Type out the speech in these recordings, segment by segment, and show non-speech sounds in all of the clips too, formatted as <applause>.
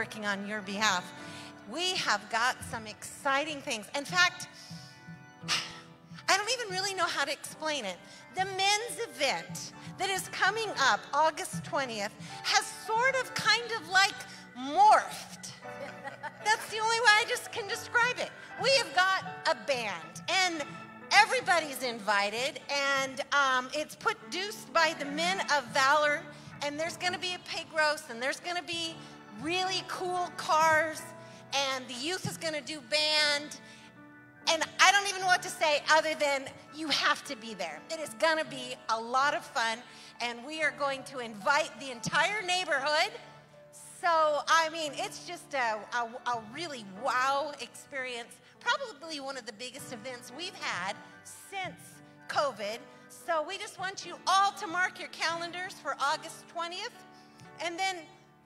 working on your behalf. We have got some exciting things. In fact, I don't even really know how to explain it. The men's event that is coming up August 20th has sort of kind of like morphed. That's the only way I just can describe it. We have got a band and everybody's invited and um, it's produced by the Men of Valor and there's going to be a pig roast and there's going to be really cool cars and the youth is going to do band and I don't even know what to say other than you have to be there. It is going to be a lot of fun, and we are going to invite the entire neighborhood. So, I mean, it's just a, a, a really wow experience. Probably one of the biggest events we've had since COVID. So, we just want you all to mark your calendars for August 20th. And then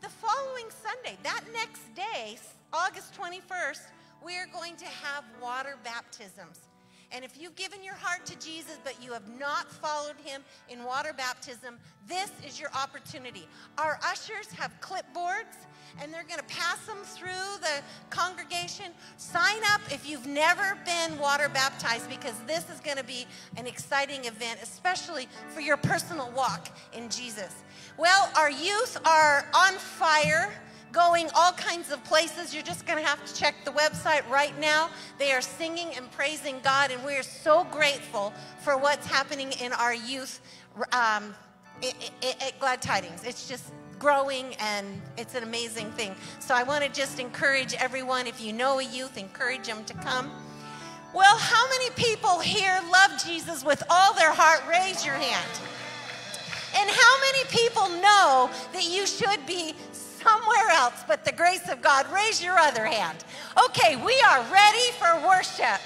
the following Sunday, that next day, August 21st, we are going to have water baptisms. And if you've given your heart to Jesus, but you have not followed him in water baptism, this is your opportunity. Our ushers have clipboards, and they're going to pass them through the congregation. Sign up if you've never been water baptized, because this is going to be an exciting event, especially for your personal walk in Jesus. Well, our youth are on fire going all kinds of places. You're just going to have to check the website right now. They are singing and praising God, and we are so grateful for what's happening in our youth um, at Glad Tidings. It's just growing and it's an amazing thing. So I want to just encourage everyone, if you know a youth, encourage them to come. Well, how many people here love Jesus with all their heart? Raise your hand. And how many people know that you should be somewhere else but the grace of God? Raise your other hand. Okay, we are ready for worship.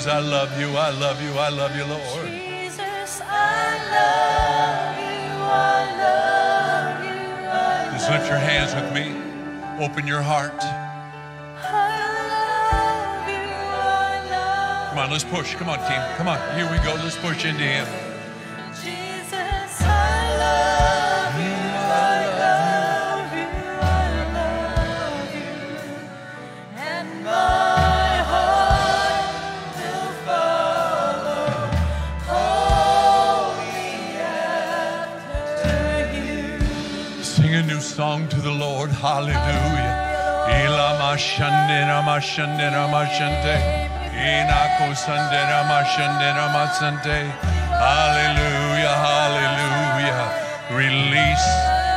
Jesus. I love you. I love you. I love you, Lord. Jesus, I love you, I love you, I love Just lift your hands with me. Open your heart. love you, I love Come on, let's push. Come on, team. Come on. Here we go. Let's push into Him. Ilama shandena ma shandena ma shante. Inako sandena ma shandena ma sante. Hallelujah. Hallelujah. Release,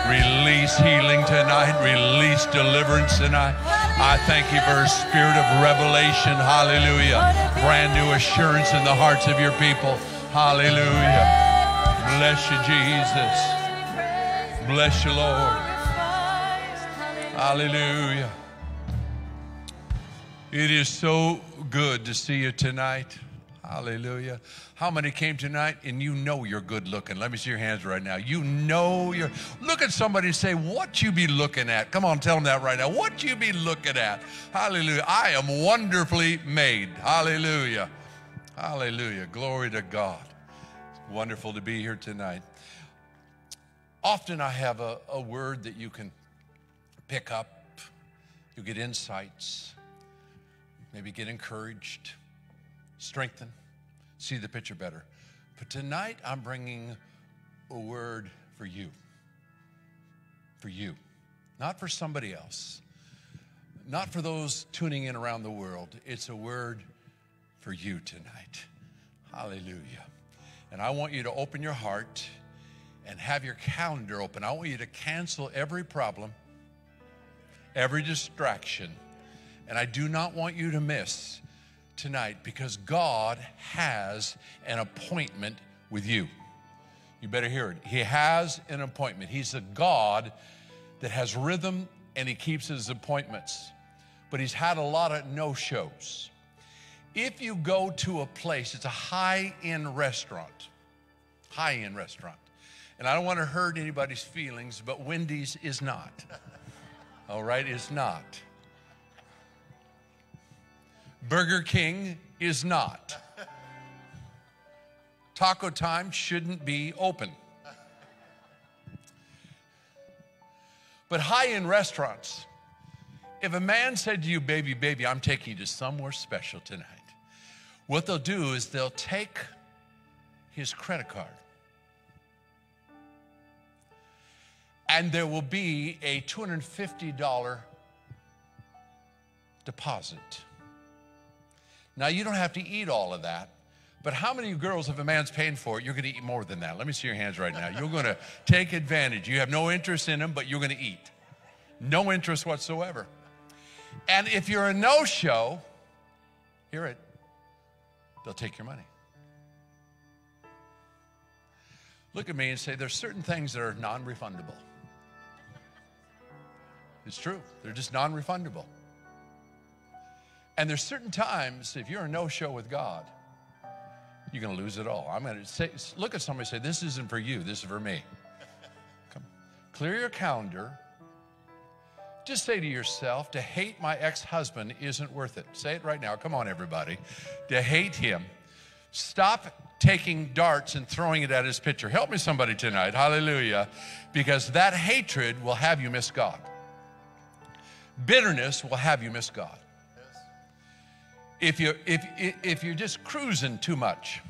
release healing tonight. Release deliverance tonight. I thank you for a spirit of revelation. Hallelujah. Brand new assurance in the hearts of your people. Hallelujah. Bless you, Jesus. Bless you, Lord. Hallelujah. It is so good to see you tonight. Hallelujah. How many came tonight and you know you're good looking? Let me see your hands right now. You know you're. Look at somebody and say, What you be looking at? Come on, tell them that right now. What you be looking at? Hallelujah. I am wonderfully made. Hallelujah. Hallelujah. Glory to God. It's wonderful to be here tonight. Often I have a, a word that you can pick up, you get insights, maybe get encouraged, strengthen, see the picture better. But tonight I'm bringing a word for you. For you, not for somebody else, not for those tuning in around the world. It's a word for you tonight. Hallelujah. And I want you to open your heart and have your calendar open. I want you to cancel every problem, every distraction. And I do not want you to miss tonight because God has an appointment with you. You better hear it. He has an appointment. He's a God that has rhythm and he keeps his appointments. But he's had a lot of no shows. If you go to a place, it's a high end restaurant, high end restaurant. And I don't want to hurt anybody's feelings, but Wendy's is not. <laughs> All right, it's not. Burger King is not. Taco Time shouldn't be open. But high end restaurants, if a man said to you, baby, baby, I'm taking you to somewhere special tonight, what they'll do is they'll take his credit card and there will be a $250 deposit. Now, you don't have to eat all of that, but how many girls, if a man's paying for it, you're going to eat more than that? Let me see your hands right now. You're going to take advantage. You have no interest in them, but you're going to eat. No interest whatsoever. And if you're a no show, hear it, they'll take your money. Look at me and say, there's certain things that are non refundable. It's true, they're just non refundable. And there's certain times, if you're a no show with God, you're going to lose it all. I'm going to say, look at somebody say, This isn't for you, this is for me. Come, clear your calendar. Just say to yourself, to hate my ex husband isn't worth it. Say it right now. Come on, everybody. To hate him. Stop taking darts and throwing it at his picture. Help me, somebody, tonight. Hallelujah. Because that hatred will have you miss God. Bitterness will have you miss God. If you're, if, if you're just cruising too much,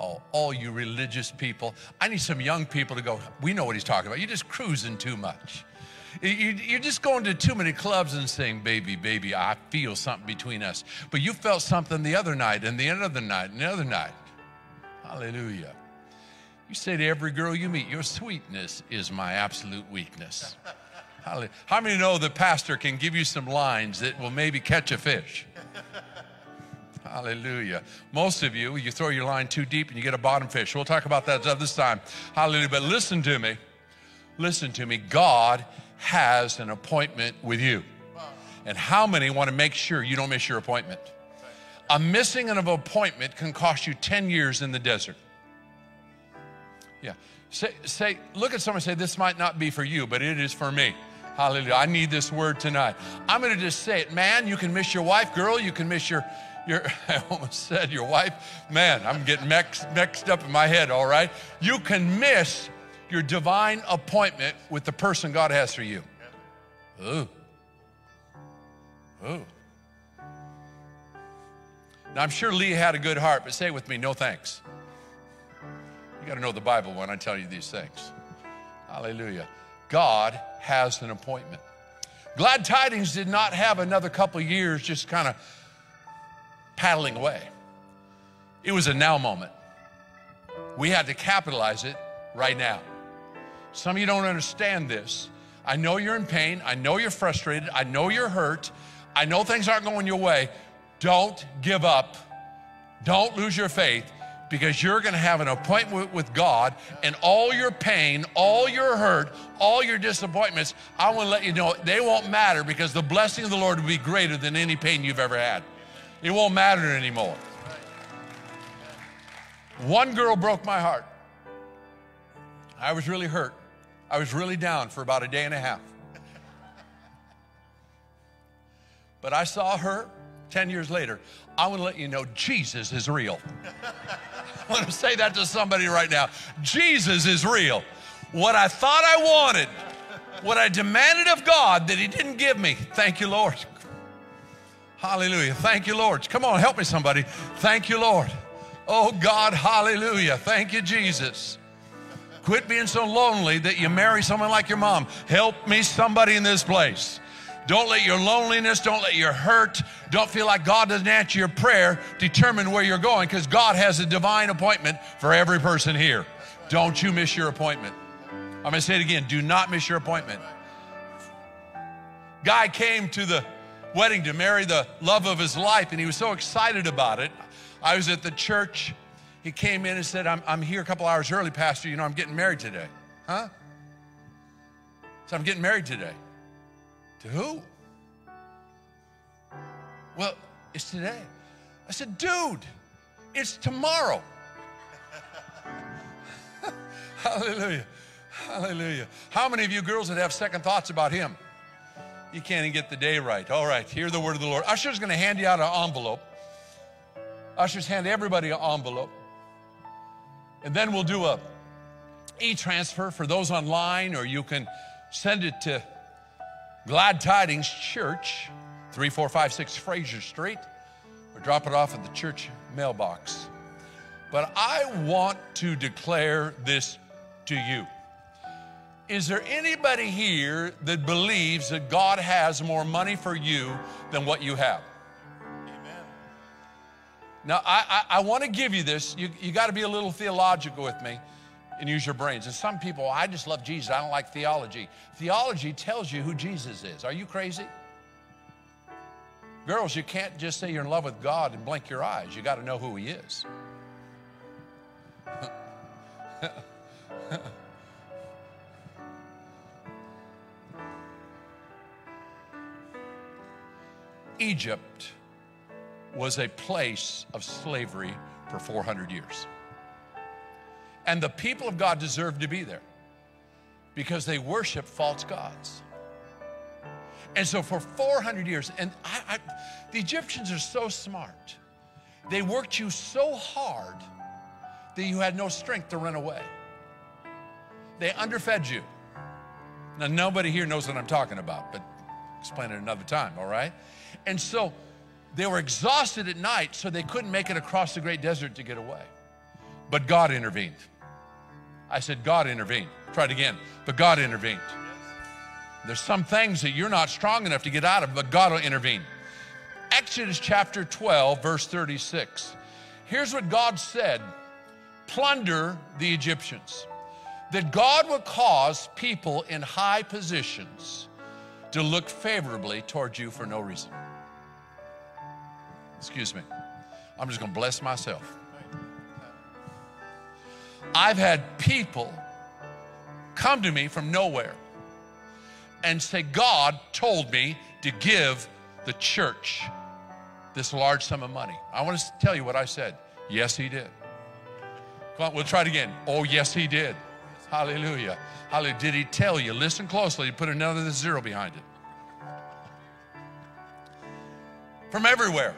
oh, all you religious people, I need some young people to go, we know what he's talking about. You're just cruising too much. You, you're just going to too many clubs and saying, baby, baby, I feel something between us. But you felt something the other night and the other night and the other night. Hallelujah. You say to every girl you meet, your sweetness is my absolute weakness. <laughs> How many know the pastor can give you some lines that will maybe catch a fish? <laughs> Hallelujah. Most of you, you throw your line too deep and you get a bottom fish. We'll talk about that this time. Hallelujah. But listen to me. Listen to me. God has an appointment with you. And how many want to make sure you don't miss your appointment? A missing of appointment can cost you 10 years in the desert. Yeah. Say, say, look at someone say, This might not be for you, but it is for me. Hallelujah. I need this word tonight. I'm going to just say it. Man, you can miss your wife. Girl, you can miss your, your <laughs> I almost said your wife. Man, I'm getting mixed, mixed up in my head, all right? You can miss your divine appointment with the person God has for you. Ooh. Ooh. Now, I'm sure Lee had a good heart, but say with me, no thanks. You got to know the Bible when I tell you these things. Hallelujah. God has an appointment. Glad Tidings did not have another couple years just kind of paddling away. It was a now moment. We had to capitalize it right now. Some of you don't understand this. I know you're in pain. I know you're frustrated. I know you're hurt. I know things aren't going your way. Don't give up. Don't lose your faith because you're going to have an appointment with God and all your pain, all your hurt, all your disappointments, I want to let you know they won't matter because the blessing of the Lord will be greater than any pain you've ever had. It won't matter anymore. One girl broke my heart. I was really hurt. I was really down for about a day and a half. But I saw her 10 years later. I want to let you know Jesus is real. I want to say that to somebody right now. Jesus is real. What I thought I wanted, what I demanded of God that He didn't give me, thank you, Lord. Hallelujah. Thank you, Lord. Come on, help me, somebody. Thank you, Lord. Oh, God, hallelujah. Thank you, Jesus. Quit being so lonely that you marry someone like your mom. Help me, somebody in this place. Don't let your loneliness, don't let your hurt, don't feel like God doesn't answer your prayer determine where you're going because God has a divine appointment for every person here. Don't you miss your appointment. I'm going to say it again do not miss your appointment. Guy came to the wedding to marry the love of his life and he was so excited about it. I was at the church. He came in and said, I'm, I'm here a couple hours early, Pastor. You know, I'm getting married today. Huh? So I'm getting married today. To who? Well, it's today. I said, dude, it's tomorrow. <laughs> Hallelujah. Hallelujah. How many of you girls that have second thoughts about him? You can't even get the day right. All right, hear the word of the Lord. Usher's going to hand you out an envelope. Ushers hand everybody an envelope. And then we'll do a e-transfer for those online, or you can send it to Glad Tidings Church, 3456 Fraser Street, or drop it off at the church mailbox. But I want to declare this to you. Is there anybody here that believes that God has more money for you than what you have? Amen. Now, I, I, I want to give you this. You, you got to be a little theological with me and use your brains. And some people, I just love Jesus. I don't like theology. Theology tells you who Jesus is. Are you crazy? Girls, you can't just say you're in love with God and blink your eyes. You got to know who He is. <laughs> Egypt was a place of slavery for 400 years. And the people of God deserve to be there because they worship false gods. And so for 400 years, and I, I, the Egyptians are so smart. They worked you so hard that you had no strength to run away. They underfed you. Now, nobody here knows what I'm talking about, but explain it another time, all right? And so they were exhausted at night, so they couldn't make it across the great desert to get away. But God intervened. I said, God intervened. Try it again. But God intervened. There's some things that you're not strong enough to get out of, but God will intervene. Exodus chapter 12, verse 36. Here's what God said plunder the Egyptians. That God will cause people in high positions to look favorably towards you for no reason. Excuse me. I'm just going to bless myself. I've had people come to me from nowhere and say, God told me to give the church this large sum of money. I want to tell you what I said. Yes, he did. Come on, we'll try it again. Oh, yes, he did. Hallelujah. Hallelujah. Did he tell you? Listen closely. Put another zero behind it. From everywhere.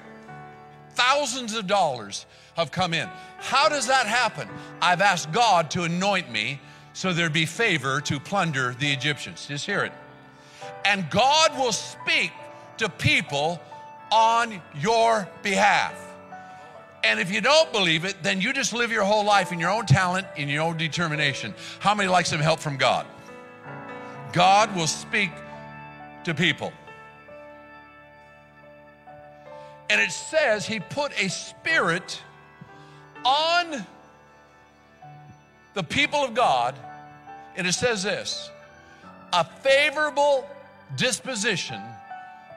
Thousands of dollars have come in. How does that happen? I've asked God to anoint me so there'd be favor to plunder the Egyptians. Just hear it. And God will speak to people on your behalf. And if you don't believe it, then you just live your whole life in your own talent, in your own determination. How many like some help from God? God will speak to people. And it says he put a spirit on the people of God. And it says this a favorable disposition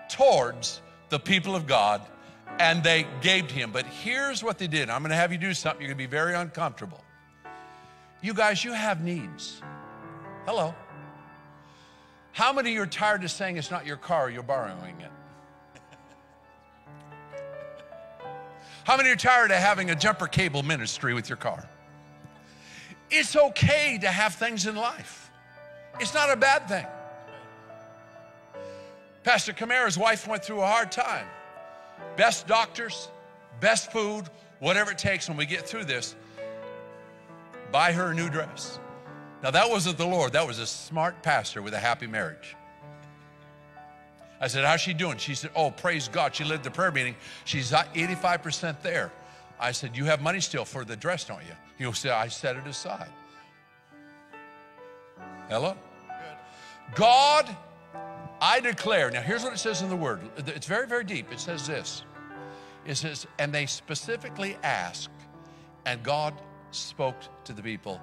towards the people of God, and they gave to him. But here's what they did I'm going to have you do something, you're going to be very uncomfortable. You guys, you have needs. Hello. How many of you are tired of saying it's not your car, you're borrowing it? How many are tired of having a jumper cable ministry with your car? It's okay to have things in life. It's not a bad thing. Pastor Camara's wife went through a hard time. Best doctors, best food, whatever it takes when we get through this, buy her a new dress. Now, that wasn't the Lord, that was a smart pastor with a happy marriage. I said, How's she doing? She said, Oh, praise God. She led the prayer meeting. She's 85% there. I said, You have money still for the dress, don't you? He said, I set it aside. Hello? Good. God, I declare. Now, here's what it says in the word. It's very, very deep. It says this it says, And they specifically asked, and God spoke to the people,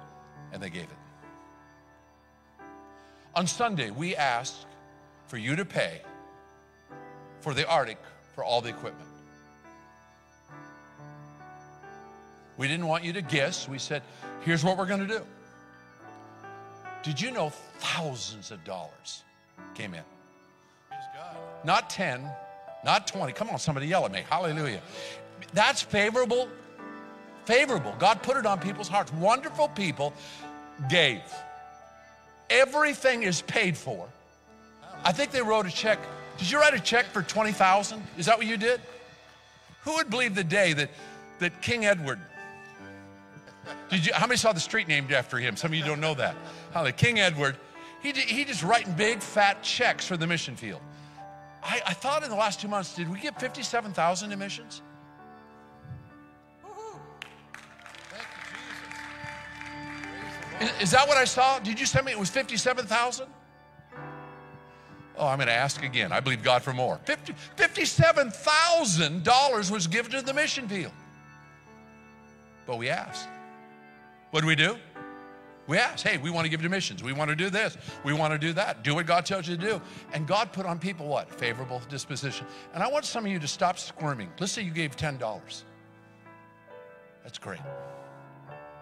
and they gave it. On Sunday, we asked for you to pay for the Arctic for all the equipment. We didn't want you to guess. We said, here's what we're going to do. Did you know thousands of dollars came in? Not 10, not 20. Come on, somebody yell at me. Hallelujah. That's favorable. Favorable. God put it on people's hearts. Wonderful people gave. Everything is paid for. I think they wrote a check. Did you write a check for 20,000? Is that what you did? Who would believe the day that, that King Edward did you, how many saw the street named after him? Some of you don't know that. Holly, King Edward, he, he just writing big fat checks for the mission field. I, I thought in the last two months, did we get 57,000 in missions? Is, is that what I saw? Did you send me it was 57,000? Oh, I'm going to ask again. I believe God for more. 50, $57,000 was given to the mission field. But we asked. What do we do? We ask, hey, we want to give to missions. We want to do this. We want to do that. Do what God tells you to do. And God put on people what? Favorable disposition. And I want some of you to stop squirming. Let's say you gave $10. That's great.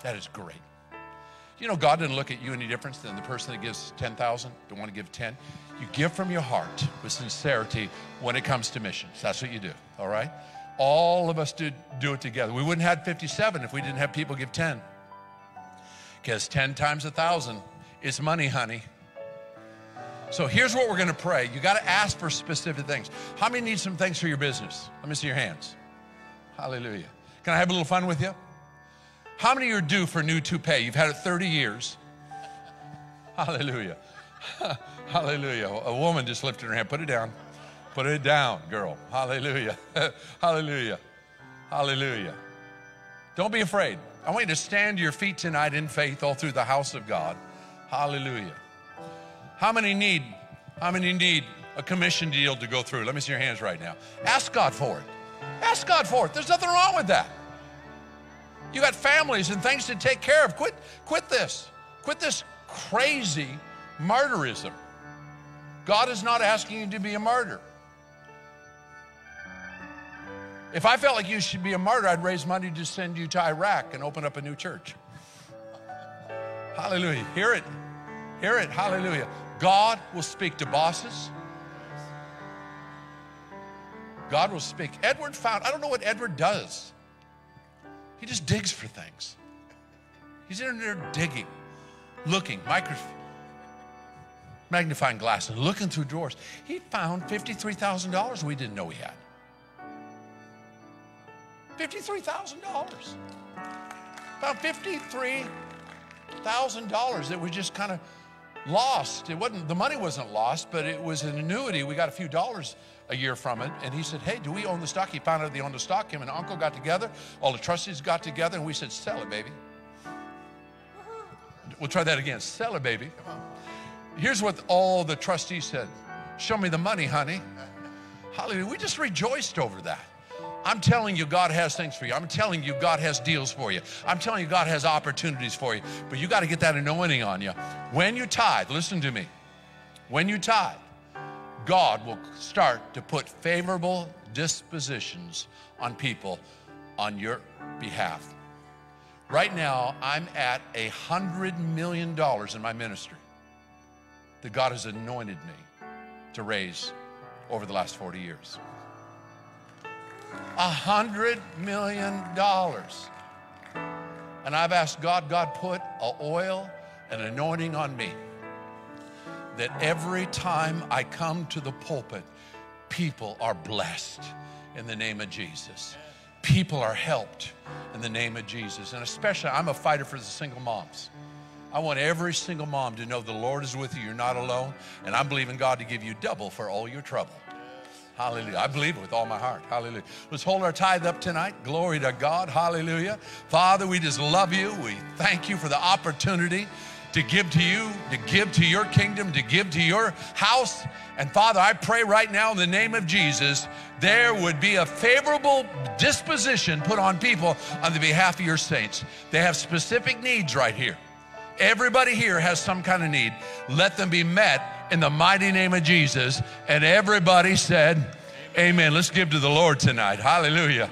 That is great. You know, God didn't look at you any different than the person that gives 10,000, don't want to give 10. You give from your heart with sincerity when it comes to missions. That's what you do, all right? All of us do, do it together. We wouldn't have 57 if we didn't have people give 10. Because 10 times a thousand is money, honey. So here's what we're going to pray. You got to ask for specific things. How many need some things for your business? Let me see your hands. Hallelujah. Can I have a little fun with you? How many are due for new toupee? You've had it 30 years. <laughs> Hallelujah. <laughs> Hallelujah. A woman just lifted her hand. Put it down. Put it down, girl. Hallelujah. <laughs> Hallelujah. Hallelujah. Don't be afraid. I want you to stand to your feet tonight in faith all through the house of God. Hallelujah. How many need, how many need a commission deal to go through? Let me see your hands right now. Ask God for it. Ask God for it. There's nothing wrong with that. You got families and things to take care of. Quit, quit this. Quit this crazy martyrism. God is not asking you to be a martyr. If I felt like you should be a martyr, I'd raise money to send you to Iraq and open up a new church. Hallelujah. Hear it. Hear it. Hallelujah. God will speak to bosses. God will speak. Edward found, I don't know what Edward does. He just digs for things. He's in there digging, looking, micro, magnifying glass and looking through drawers. He found $53,000 we didn't know he had. $53,000. Found $53,000 that was just kind of lost. It wasn't, the money wasn't lost, but it was an annuity. We got a few dollars a year from it. And he said, Hey, do we own the stock? He found out they owned the stock. Him and uncle got together. All the trustees got together, and we said, Sell it, baby. We'll try that again. Sell it, baby. Here's what all the trustees said Show me the money, honey. Hallelujah. We just rejoiced over that. I'm telling you, God has things for you. I'm telling you, God has deals for you. I'm telling you, God has opportunities for you. But you got to get that anointing on you. When you tithe, listen to me. When you tithe, God will start to put favorable dispositions on people on your behalf. Right now, I'm at a hundred million dollars in my ministry that God has anointed me to raise over the last 40 years. A hundred million dollars. And I've asked God, God, put a oil and anointing on me that every time I come to the pulpit, people are blessed in the name of Jesus. People are helped in the name of Jesus. And especially, I'm a fighter for the single moms. I want every single mom to know the Lord is with you. You're not alone. And I'm believing God to give you double for all your trouble. Hallelujah. I believe it with all my heart. Hallelujah. Let's hold our tithe up tonight. Glory to God. Hallelujah. Father, we just love you. We thank you for the opportunity to give to you, to give to your kingdom, to give to your house. And Father, I pray right now in the name of Jesus, there would be a favorable disposition put on people on the behalf of your saints. They have specific needs right here. Everybody here has some kind of need. Let them be met in the mighty name of Jesus. And everybody said, Amen. Amen. Let's give to the Lord tonight. Hallelujah.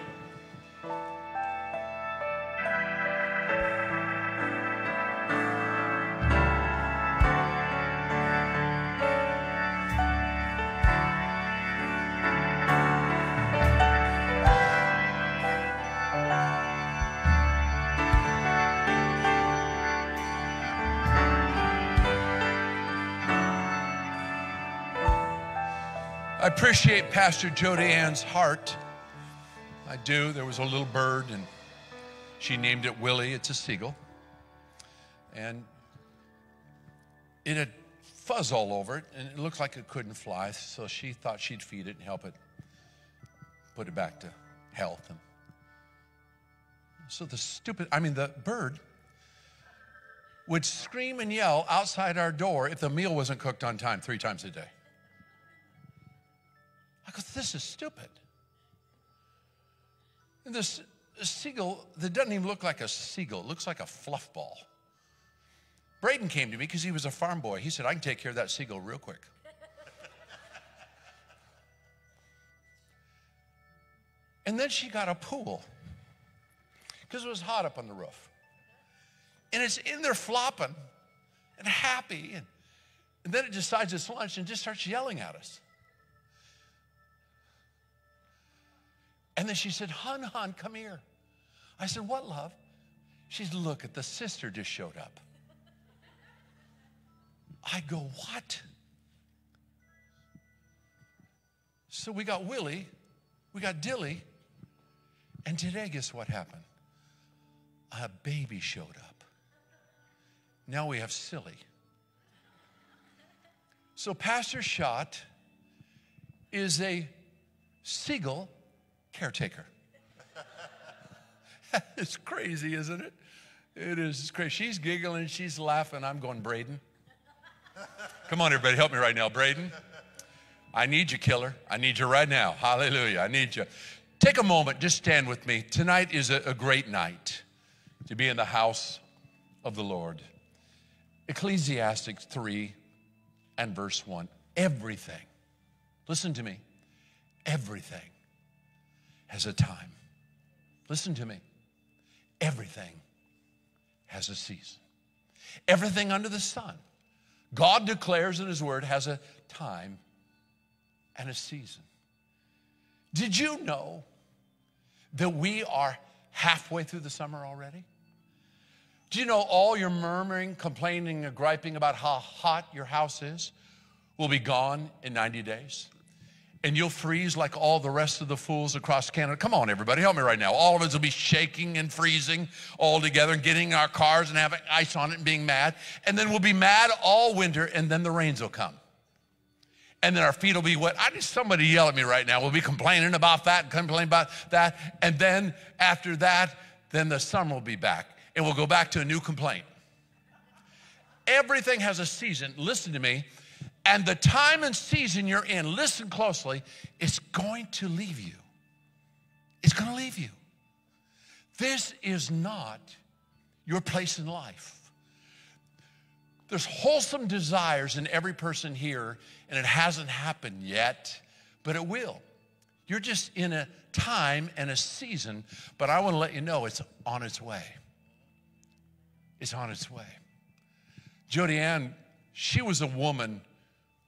Appreciate Pastor Jody Ann's heart. I do. There was a little bird, and she named it Willie. It's a seagull. And it had fuzz all over it, and it looked like it couldn't fly, so she thought she'd feed it and help it put it back to health. And so the stupid, I mean, the bird would scream and yell outside our door if the meal wasn't cooked on time three times a day. Go, this is stupid. And this seagull that doesn't even look like a seagull, it looks like a fluff ball. Braden came to me because he was a farm boy. He said, I can take care of that seagull real quick. <laughs> and then she got a pool because it was hot up on the roof. And it's in there flopping and happy. And, and then it decides it's lunch and just starts yelling at us. And then she said, Hun, hun, come here. I said, What, love? She said, Look at the sister just showed up. I go, What? So we got Willie, we got Dilly, and today, guess what happened? A baby showed up. Now we have Silly. So Pastor Schott is a seagull caretaker. <laughs> it's crazy, isn't it? It is crazy. She's giggling, she's laughing. I'm going, Braden. Come on, everybody, help me right now. Braden, I need you, killer. I need you right now. Hallelujah. I need you. Take a moment, just stand with me. Tonight is a, a great night to be in the house of the Lord. Ecclesiastes 3 and verse 1. Everything, listen to me, everything has a time. Listen to me. Everything has a season. Everything under the sun, God declares in His Word, has a time and a season. Did you know that we are halfway through the summer already? Do you know all your murmuring, complaining, and griping about how hot your house is will be gone in 90 days? And you'll freeze like all the rest of the fools across Canada. Come on, everybody, help me right now. All of us will be shaking and freezing all together and getting in our cars and having ice on it and being mad. And then we'll be mad all winter, and then the rains will come. And then our feet will be wet. I need somebody yell at me right now. We'll be complaining about that and complaining about that. And then after that, then the summer will be back and we'll go back to a new complaint. Everything has a season. Listen to me. And the time and season you're in, listen closely, it's going to leave you. It's going to leave you. This is not your place in life. There's wholesome desires in every person here, and it hasn't happened yet, but it will. You're just in a time and a season, but I want to let you know it's on its way. It's on its way. Jody Ann, she was a woman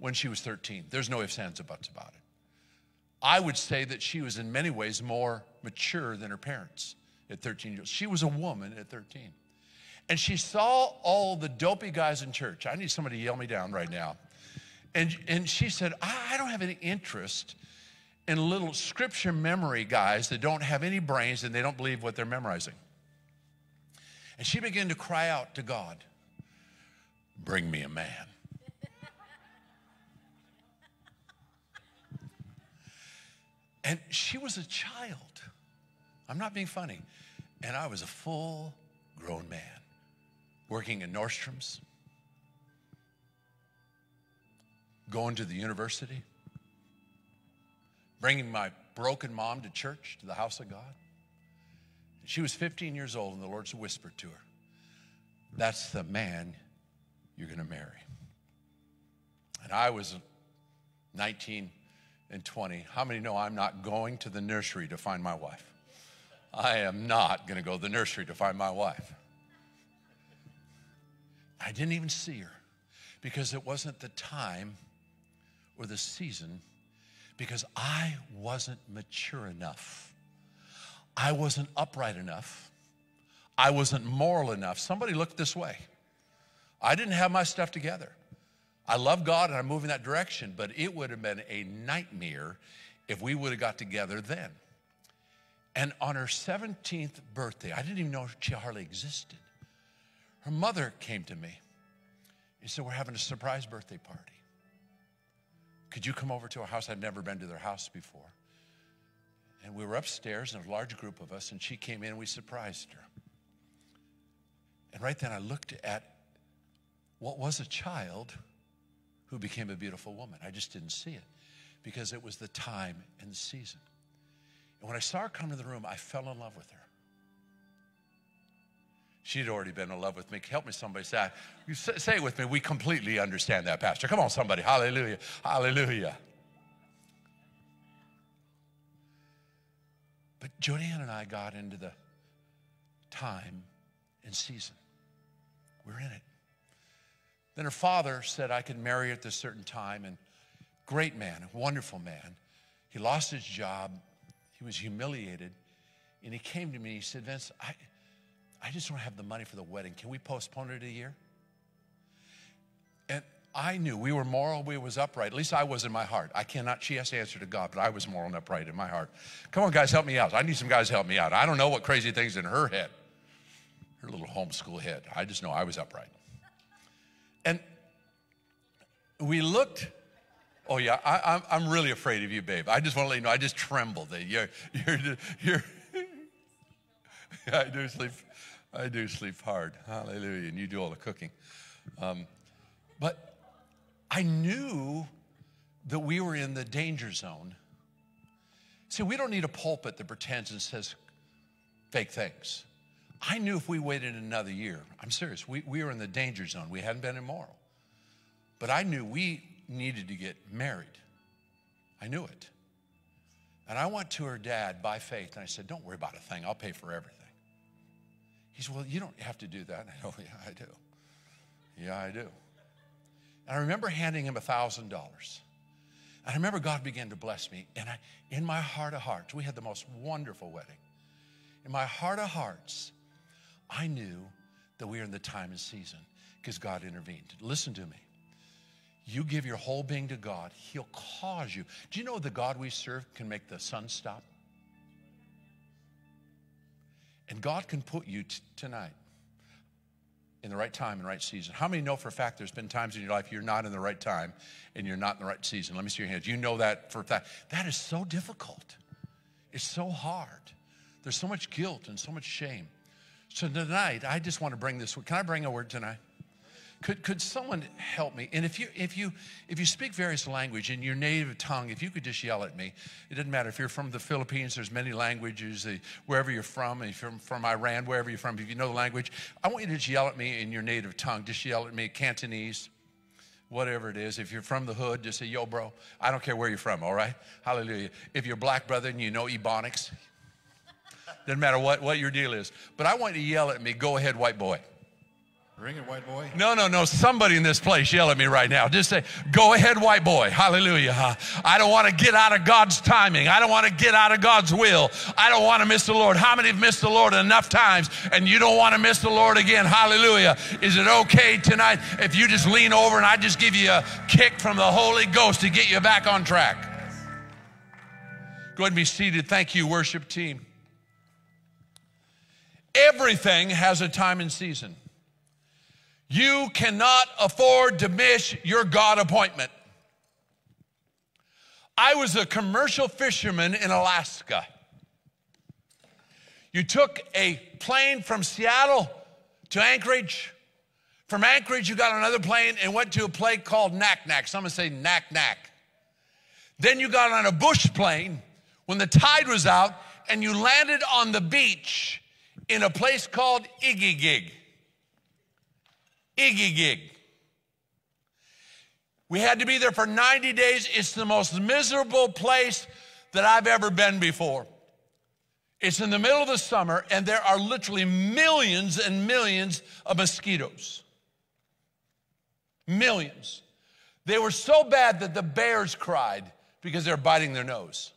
when she was 13. There's no ifs, ands, or buts about it. I would say that she was in many ways more mature than her parents at 13 years. She was a woman at 13. And she saw all the dopey guys in church. I need somebody to yell me down right now. And, and she said, I, don't have any interest in little scripture memory guys that don't have any brains and they don't believe what they're memorizing. And she began to cry out to God, Bring me a man. And she was a child. I'm not being funny. And I was a full grown man working in Nordstrom's, going to the university, bringing my broken mom to church, to the house of God. She was 15 years old, and the Lord's whispered to her, That's the man you're going to marry. And I was 19 and 20. How many know I'm not going to the nursery to find my wife? I am not going to go to the nursery to find my wife. I didn't even see her because it wasn't the time or the season because I wasn't mature enough. I wasn't upright enough. I wasn't moral enough. Somebody looked this way. I didn't have my stuff together. I love God and I'm moving that direction, but it would have been a nightmare if we would have got together then. And on her 17th birthday, I didn't even know she hardly existed. Her mother came to me. He said, We're having a surprise birthday party. Could you come over to our house? I'd never been to their house before. And we were upstairs, and a large group of us, and she came in and we surprised her. And right then I looked at what was a child who became a beautiful woman. I just didn't see it because it was the time and the season. And when I saw her come to the room, I fell in love with her. She'd already been in love with me. Help me, somebody say, say it with me. We completely understand that, Pastor. Come on, somebody. Hallelujah. Hallelujah. But Jody Ann and I got into the time and season. We're in it. Then her father said I could marry her at this certain time, and great man, wonderful man. He lost his job, he was humiliated, and he came to me. He said, Vince, I, I just don't have the money for the wedding. Can we postpone it a year? And I knew we were moral, we was upright. At least I was in my heart. I cannot, she has to answer to God, but I was moral and upright in my heart. Come on, guys, help me out. I need some guys to help me out. I don't know what crazy things in her head, her little homeschool head. I just know I was upright. And we looked, oh yeah, I, am really afraid of you, babe. I just want to let you know, I just tremble that you're, you're, you're <laughs> I do sleep, I do sleep hard. Hallelujah. And you do all the cooking. Um, but I knew that we were in the danger zone. See, we don't need a pulpit that pretends and says fake things. I knew if we waited another year, I'm serious, we, we were in the danger zone. We hadn't been immoral. But I knew we needed to get married. I knew it. And I went to her dad by faith and I said, Don't worry about a thing, I'll pay for everything. He said, Well, you don't have to do that. And <laughs> I go, oh, Yeah, I do. Yeah, I do. And I remember handing him $1,000. And I remember God began to bless me. And I, in my heart of hearts, we had the most wonderful wedding. In my heart of hearts, I knew that we are in the time and season because God intervened. Listen to me. You give your whole being to God, He'll cause you. Do you know the God we serve can make the sun stop? And God can put you t- tonight in the right time and right season. How many know for a fact there's been times in your life you're not in the right time and you're not in the right season? Let me see your hands. You know that for a fact. That is so difficult. It's so hard. There's so much guilt and so much shame. So tonight, I just want to bring this. Can I bring a word tonight? Could, could someone help me? And if you, if, you, if you speak various language in your native tongue, if you could just yell at me, it doesn't matter. If you're from the Philippines, there's many languages, uh, wherever you're from, if you're from Iran, wherever you're from, if you know the language, I want you to just yell at me in your native tongue. Just yell at me, Cantonese, whatever it is. If you're from the hood, just say, yo, bro. I don't care where you're from, all right? Hallelujah. If you're black, brother, and you know Ebonics, doesn't matter what, what your deal is. But I want you to yell at me, go ahead, white boy. Ring it, white boy. No, no, no. Somebody in this place yell at me right now. Just say, go ahead, white boy. Hallelujah. I don't want to get out of God's timing. I don't want to get out of God's will. I don't want to miss the Lord. How many have missed the Lord enough times and you don't want to miss the Lord again? Hallelujah. Is it okay tonight if you just lean over and I just give you a kick from the Holy Ghost to get you back on track? Go ahead and be seated. Thank you, worship team. Everything has a time and season. You cannot afford to miss your God appointment. I was a commercial fisherman in Alaska. You took a plane from Seattle to Anchorage. From Anchorage, you got another plane and went to a place called Naknek. Someone say Naknek. Then you got on a bush plane when the tide was out and you landed on the beach in a place called Igiugig. Iggy Gig. We had to be there for 90 days. It's the most miserable place that I've ever been before. It's in the middle of the summer, and there are literally millions and millions of mosquitoes. Millions. They were so bad that the bears cried because they're biting their nose.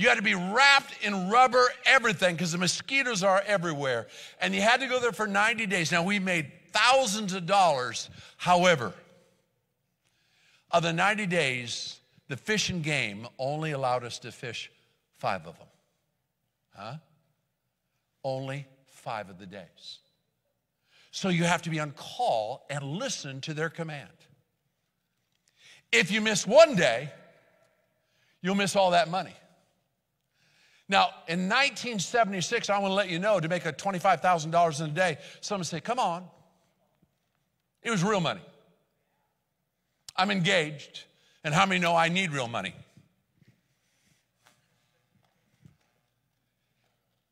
You had to be wrapped in rubber, everything, because the mosquitoes are everywhere. And you had to go there for 90 days. Now, we made thousands of dollars. However, of the 90 days, the fish and game only allowed us to fish five of them. Huh? Only five of the days. So you have to be on call and listen to their command. If you miss one day, you'll miss all that money. Now, in 1976, I want to let you know to make a $25,000 in a day, someone say, Come on, it was real money. I'm engaged, and how many know I need real money?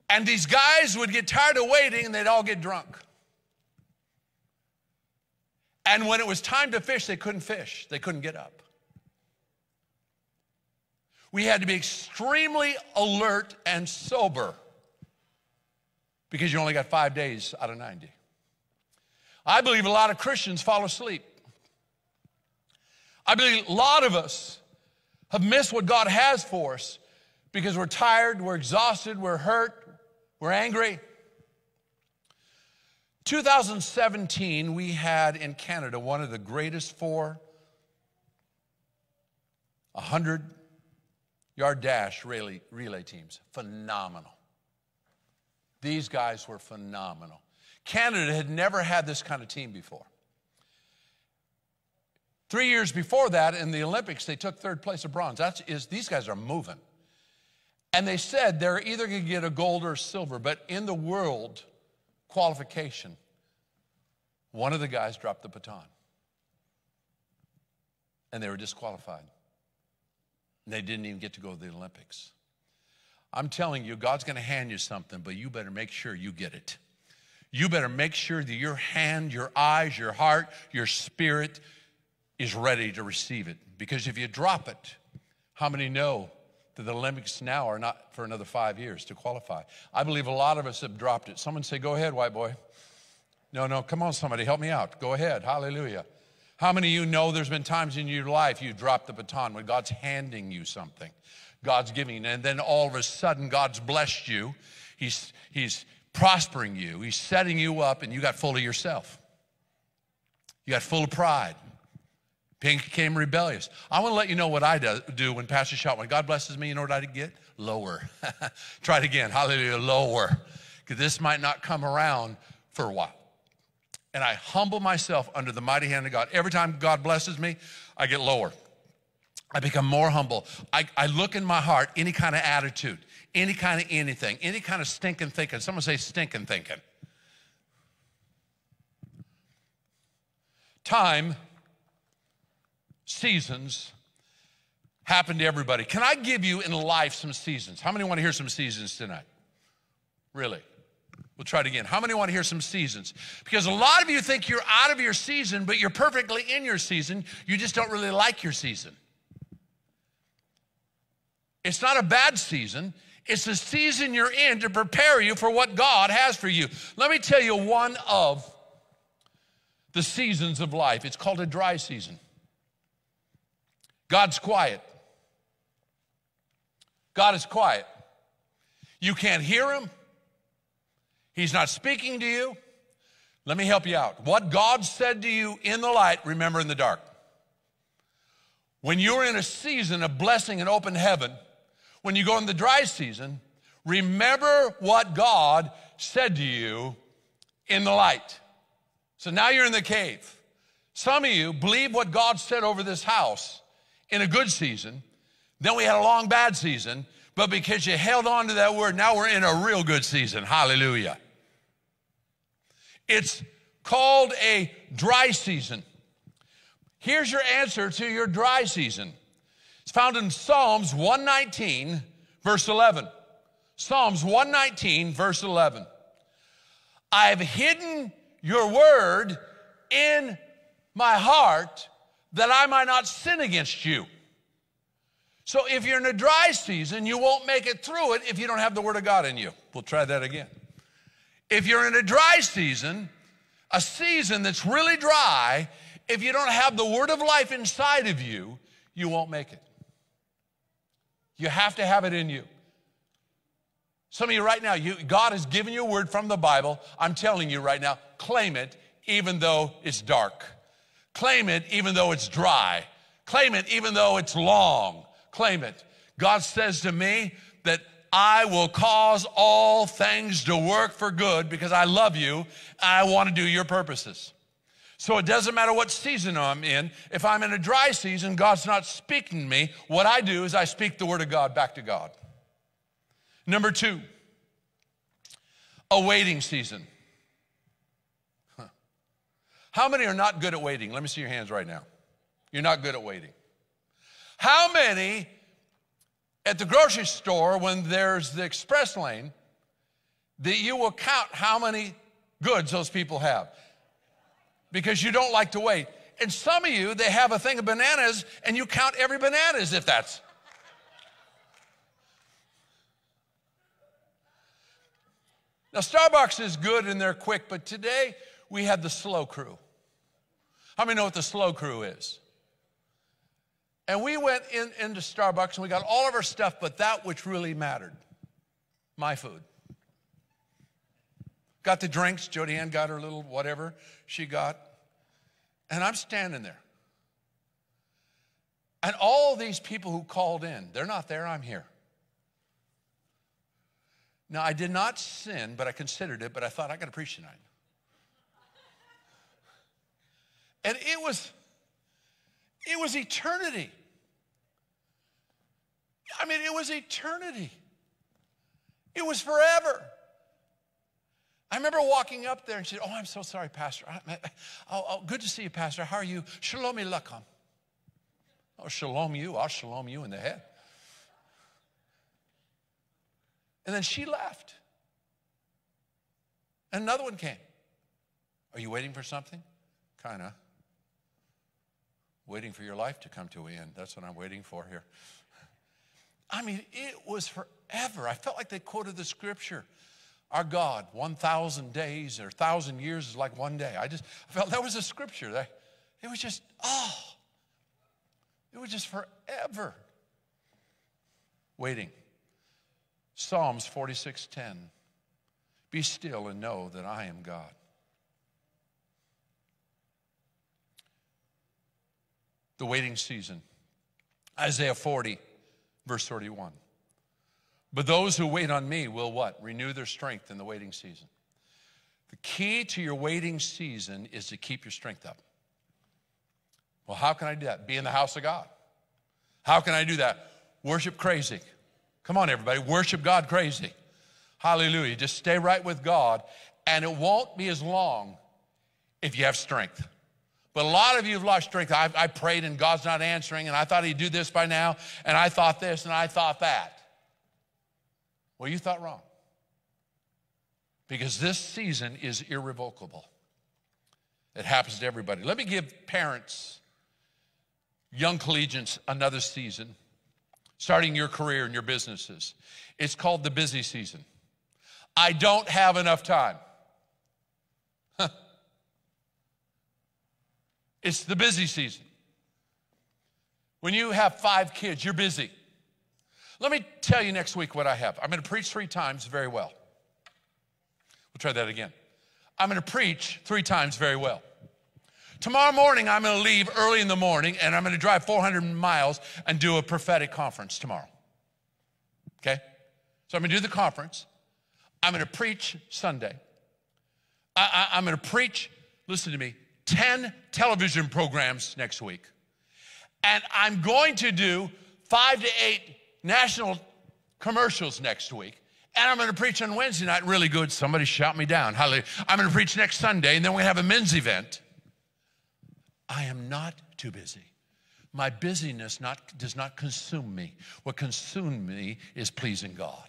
And these guys would get tired of waiting and they'd all get drunk. And when it was time to fish, they couldn't fish, they couldn't get up. We had to be extremely alert and sober because you only got five days out of 90. I believe a lot of Christians fall asleep. I believe a lot of us have missed what God has for us because we're tired, we're exhausted, we're hurt, we're angry. 2017, we had in Canada one of the greatest four 100 yard dash relay, relay teams. Phenomenal. These guys were phenomenal. Canada had never had this kind of team before. Three years before that, in the Olympics, they took third place of bronze. That's is these guys are moving. And they said they're either going to get a gold or a silver, but in the world qualification, one of the guys dropped the baton. And they were disqualified. They didn't even get to go to the Olympics. I'm telling you, God's going to hand you something, but you better make sure you get it you better make sure that your hand, your eyes, your heart, your spirit is ready to receive it. Because if you drop it, how many know that the Olympics now are not for another five years to qualify? I believe a lot of us have dropped it. Someone say, Go ahead, white boy. No, no, come on, somebody, help me out. Go ahead. Hallelujah. How many of you know there's been times in your life you dropped the baton when God's handing you something? God's giving, and then all of a sudden God's blessed you. He's, he's prospering you. He's setting you up, and you got full of yourself. You got full of pride. Pink became rebellious. I want to let you know what I do, do when Pastor Shot, when God blesses me, you know what I get? Lower. <laughs> Try it again. Hallelujah. Lower. Because this might not come around for a while. And I humble myself under the mighty hand of God. Every time God blesses me, I get lower. I become more humble. I, I look in my heart, any kind of attitude, any kind of anything, any kind of stinking thinking. Someone say stinking thinking. Time, seasons happen to everybody. Can I give you in life some seasons? How many want to hear some seasons tonight? Really? We'll try it again. How many want to hear some seasons? Because a lot of you think you're out of your season, but you're perfectly in your season. You just don't really like your season. It's not a bad season. It's the season you're in to prepare you for what God has for you. Let me tell you one of the seasons of life. It's called a dry season. God's quiet. God is quiet. You can't hear him. He's not speaking to you. Let me help you out. What God said to you in the light, remember in the dark. When you're in a season of blessing and open heaven, when you go in the dry season, remember what God said to you in the light. So now you're in the cave. Some of you believe what God said over this house in a good season. Then we had a long bad season, but because you held on to that word, now we're in a real good season. Hallelujah. It's called a dry season. Here's your answer to your dry season. It's found in Psalms 119, verse 11. Psalms 119, verse 11. I've hidden your word in my heart that I might not sin against you. So if you're in a dry season, you won't make it through it if you don't have the word of God in you. We'll try that again. If you're in a dry season, a season that's really dry, if you don't have the word of life inside of you, you won't make it. You have to have it in you. Some of you right now, you, God has given you a word from the Bible. I'm telling you right now, claim it even though it's dark. Claim it even though it's dry. Claim it even though it's long. Claim it. God says to me that I will cause all things to work for good because I love you. I want to do your purposes. So it doesn't matter what season I'm in. If I'm in a dry season, God's not speaking to me. What I do is I speak the word of God back to God. Number two, a waiting season. Huh. How many are not good at waiting? Let me see your hands right now. You're not good at waiting. How many at the grocery store when there's the express lane that you will count how many goods those people have? because you don't like to wait. And some of you, they have a thing of bananas and you count every banana as if that's. Now, Starbucks is good and they're quick, but today we had the slow crew. How many know what the slow crew is? And we went in, into Starbucks and we got all of our stuff, but that which really mattered my food. Got the drinks. Jody Ann got her little whatever she got. And I'm standing there. And all these people who called in, they're not there, I'm here. Now, I did not sin, but I considered it, but I thought I got to preach tonight. And it was, it was eternity. I mean, it was eternity. It was forever. I remember walking up there and she said, Oh, I'm so sorry, Pastor. Oh, oh, good to see you, Pastor. How are you? Shalom alaikum. Oh, shalom you. I'll shalom you in the head. And then she left. And another one came. Are you waiting for something? Kind of. Waiting for your life to come to an end. That's what I'm waiting for here. I mean, it was forever. I felt like they quoted the scripture our God, 1,000 days or 1,000 years is like one day. I just I felt that was a scripture. That, it was just, oh, it was just forever. Waiting. Psalms 46:10. Be still and know that I am God. The waiting season. Isaiah 40, verse 31. But those who wait on me will what? Renew their strength in the waiting season. The key to your waiting season is to keep your strength up. Well, how can I do that? Be in the house of God. How can I do that? Worship crazy. Come on, everybody, worship God crazy. Hallelujah. Just stay right with God, and it won't be as long if you have strength. But a lot of you have lost strength. I, I prayed and God's not answering, and I thought He'd do this by now, and I thought this, and I thought that. Well, you thought wrong. Because this season is irrevocable. It happens to everybody. Let me give parents, young collegians, another season, starting your career and your businesses. It's called the busy season. I don't have enough time. It's the busy season. When you have five kids, you're busy. Let me tell you next week what I have. I'm going to preach three times very well. We'll try that again. I'm going to preach three times very well. Tomorrow morning, I'm going to leave early in the morning and I'm going to drive 400 miles and do a prophetic conference tomorrow. Okay? So I'm going to do the conference. I'm going to preach Sunday. I, am going to preach, listen to me, 10 television programs next week. And I'm going to do five to eight national commercials next week. And I'm going to preach on Wednesday night really good. Somebody shout me down. Hallelujah. I'm going to preach next Sunday, and then we have a men's event. I am not too busy. My busyness not, does not consume me. What consumes me is pleasing God.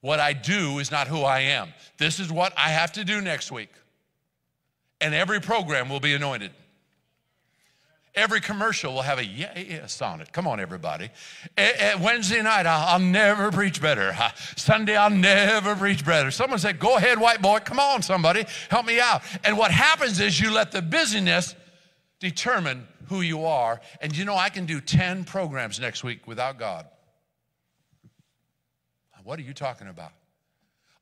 What I do is not who I am. This is what I have to do next week. And every program will be anointed. Every commercial will have a yes on it. Come on, everybody. Wednesday night, I'll, never preach better. Sunday, I'll never preach better. Someone said, Go ahead, white boy. Come on, somebody. Help me out. And what happens is you let the busyness determine who you are. And you know, I can do 10 programs next week without God. What are you talking about?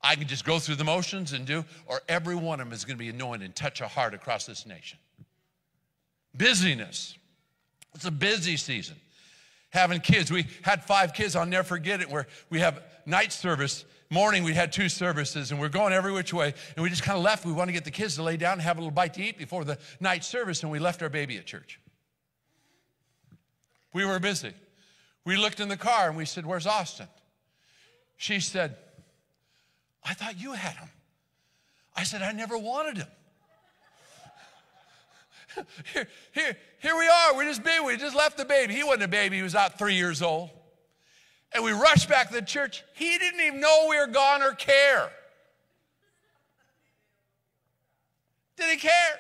I can just go through the motions and do, or every one of them is going to be anointed and touch a heart across this nation. Busyness. It's a busy season. Having kids. We had five kids, I'll never forget it, where we have night service. Morning, we had two services, and we're going every which way. And we just kind of left. We want to get the kids to lay down and have a little bite to eat before the night service, and we left our baby at church. We were busy. We looked in the car and we said, Where's Austin? She said, I thought you had him. I said, I never wanted him. <laughs> here, here, here we are. We just baby. We just left the baby. He wasn't a baby. He was out three years old. And we rushed back to the church. He didn't even know we were gone or care. Did he care?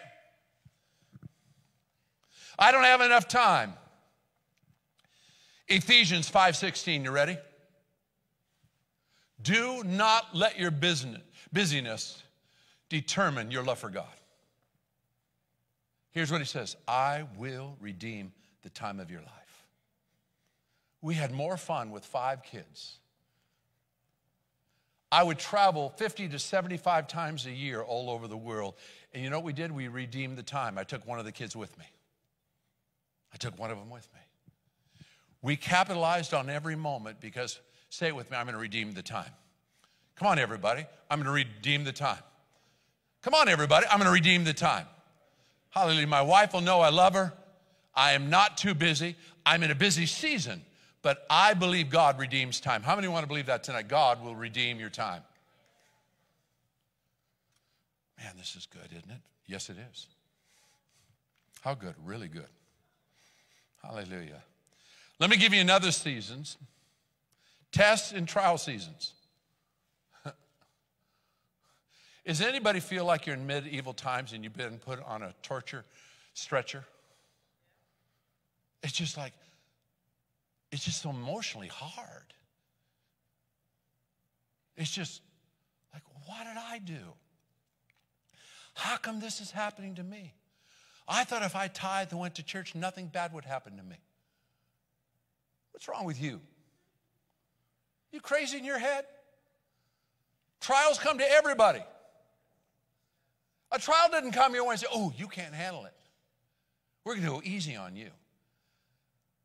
I don't have enough time. Ephesians 5:16, you ready? Do not let your business, busyness determine your love for God. Here's what he says I will redeem the time of your life. We had more fun with five kids. I would travel 50 to 75 times a year all over the world. And you know what we did? We redeemed the time. I took one of the kids with me. I took one of them with me. We capitalized on every moment because, say it with me, I'm going to redeem the time. Come on, everybody. I'm going to redeem the time. Come on, everybody. I'm going to redeem the time. Hallelujah. My wife will know I love her. I am not too busy. I'm in a busy season, but I believe God redeems time. How many want to believe that tonight? God will redeem your time. Man, this is good, isn't it? Yes, it is. How good? Really good. Hallelujah. Let me give you another seasons. Test and trial seasons. <laughs> Does anybody feel like you're in medieval times and you've been put on a torture stretcher? It's just like, it's just so emotionally hard. It's just like, what did I do? How come this is happening to me? I thought if I tithed and went to church, nothing bad would happen to me. What's wrong with you? You crazy in your head? Trials come to everybody. A trial didn't come your way and say, oh, you can't handle it. We're going to go easy on you.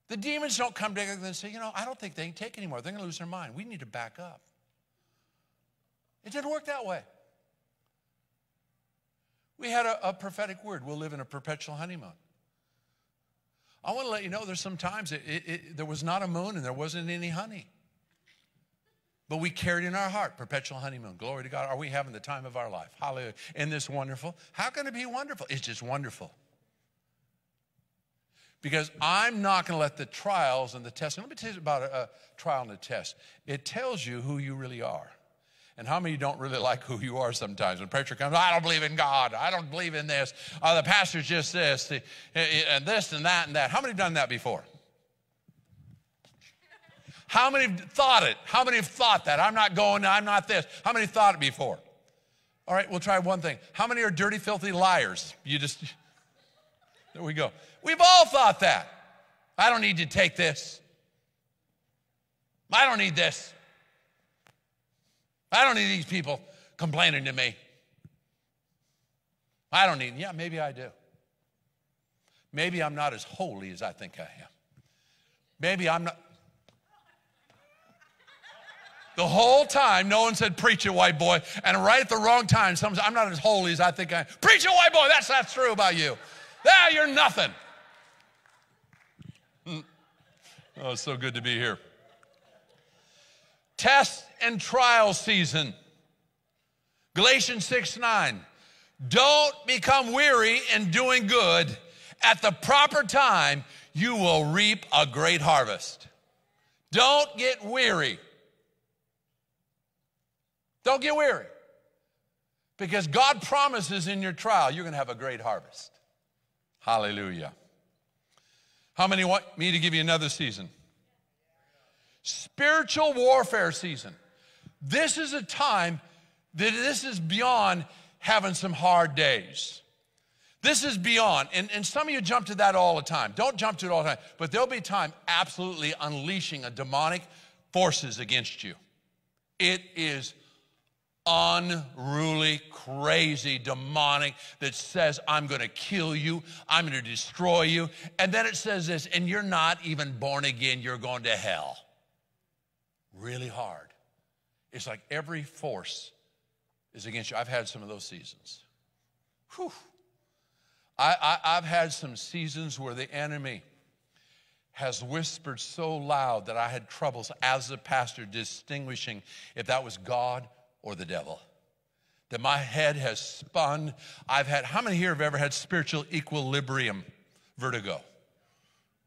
The demons don't come together and say, you know, I don't think they can take anymore. They're going to lose their mind. We need to back up. It didn't work that way. We had a, a prophetic word. We'll live in a perpetual honeymoon. I want to let you know there's some times it, it, it, there was not a moon and there wasn't any honey. But we carried in our heart perpetual honeymoon. Glory to God. Are we having the time of our life? Hallelujah. Isn't this wonderful? How can it be wonderful? It's just wonderful. Because I'm not going to let the trials and the tests, let me tell you about a, a trial and a test. It tells you who you really are. And how many don't really like who you are sometimes? When preacher comes, I don't believe in God. I don't believe in this. Uh, the pastor's just this, and this and that and that. How many done that before? How many have thought it? How many have thought that? I'm not going, I'm not this. How many thought it before? All right, we'll try one thing. How many are dirty, filthy liars? You just, <laughs> there we go. We've all thought that. I don't need to take this. I don't need this. I don't need these people complaining to me. I don't need, yeah, maybe I do. Maybe I'm not as holy as I think I am. Maybe I'm not. The whole time, no one said, Preach it, white boy. And right at the wrong time, someone said, I'm not as holy as I think I am. Preach it, white boy. That's not true about you. Yeah, you're nothing. Hmm. Oh, it's so good to be here. Test and trial season. Galatians 6 9. Don't become weary in doing good. At the proper time, you will reap a great harvest. Don't get weary. Don't get weary. Because God promises in your trial, you're going to have a great harvest. Hallelujah. How many want me to give you another season? Spiritual warfare season. This is a time that this is beyond having some hard days. This is beyond, and, and some of you jump to that all the time. Don't jump to it all the time, but there'll be time absolutely unleashing a demonic forces against you. It is unruly, crazy, demonic that says, I'm going to kill you, I'm going to destroy you. And then it says this, and you're not even born again, you're going to hell. Really hard. It's like every force is against you. I've had some of those seasons. Whew. I, I, I've had some seasons where the enemy has whispered so loud that I had troubles as a pastor distinguishing if that was God or the devil. That my head has spun. I've had, how many here have ever had spiritual equilibrium vertigo?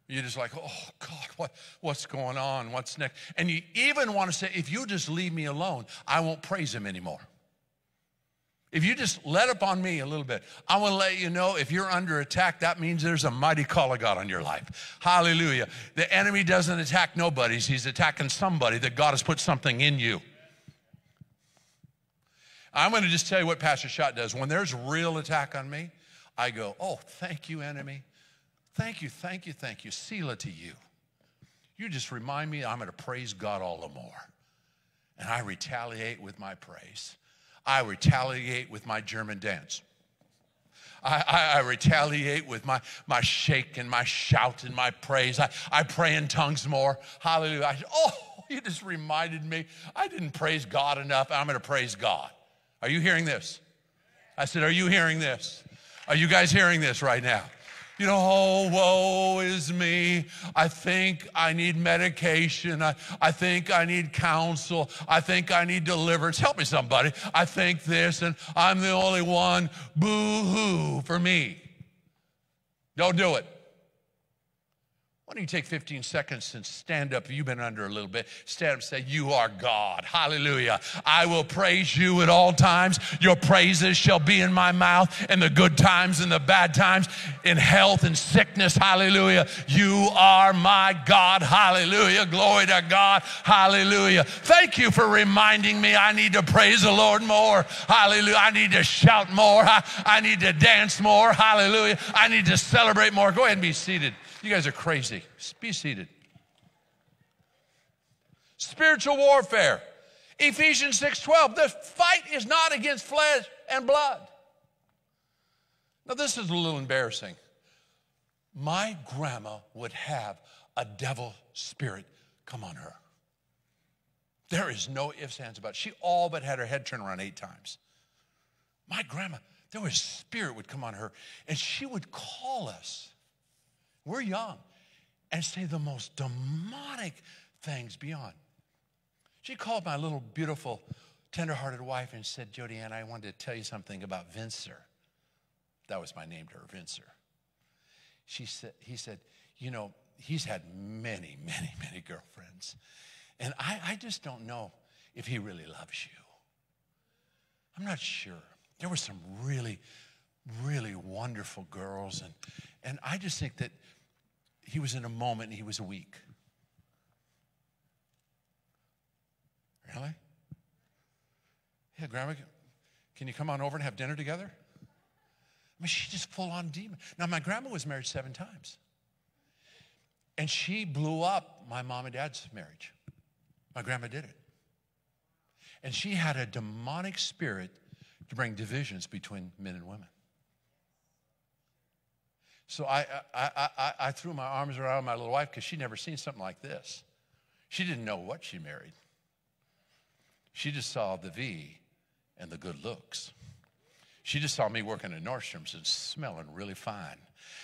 You're just like, oh God, what, what's going on? What's next? And you even want to say, if you just leave me alone, I won't praise him anymore. If you just let up on me a little bit, I want to let you know if you're under attack, that means there's a mighty call of God on your life. Hallelujah. The enemy doesn't attack nobodies, he's attacking somebody that God has put something in you. I'm going to just tell you what Pastor Schott does. When there's real attack on me, I go, oh, thank you, enemy. Thank you, thank you, thank you. Selah to you. You just remind me I'm going to praise God all the more. And I retaliate with my praise. I retaliate with my German dance. I, I, I, retaliate with my, my shake and my shout and my praise. I, I pray in tongues more. Hallelujah. I, oh, <laughs> you just reminded me. I didn't praise God enough. I'm going to praise God. Are you hearing this? I said, Are you hearing this? Are you guys hearing this right now? You know, oh, woe is me. I think I need medication. I, I think I need counsel. I think I need deliverance. Help me, somebody. I think this, and I'm the only one. Boo hoo for me. Don't do it. Why don't you take 15 seconds and stand up? You've been under a little bit. Stand up and say, You are God. Hallelujah. I will praise you at all times. Your praises shall be in my mouth in the good times and the bad times, in health and sickness. Hallelujah. You are my God. Hallelujah. Glory to God. Hallelujah. Thank you for reminding me I need to praise the Lord more. Hallelujah. I need to shout more. I, I need to dance more. Hallelujah. I need to celebrate more. Go ahead and be seated. You guys are crazy. Be seated. Spiritual warfare. Ephesians 6:12. The fight is not against flesh and blood. Now this is a little embarrassing. My grandma would have a devil spirit come on her. There is no ifs, ands about it. She all but had her head turned around eight times. My grandma, there was a spirit would come on her, and she would call us we're young, and say the most demonic things beyond. She called my little beautiful, tenderhearted wife and said, Jody Ann, I wanted to tell you something about Vincer. That was my name to her, Vincer. She said, he said, you know, he's had many, many, many girlfriends. And I, I just don't know if he really loves you. I'm not sure. There were some really, really wonderful girls. And, and I just think that he was in a moment and he was weak. Really? Yeah, Grandma, can you come on over and have dinner together? I mean, she just full on demon. Now, my grandma was married seven times. And she blew up my mom and dad's marriage. My grandma did it. And she had a demonic spirit to bring divisions between men and women. So I, I, I, I threw my arms around my little wife because she'd never seen something like this. She didn't know what she married. She just saw the V and the good looks. She just saw me working at Nordstrom's and smelling really fine.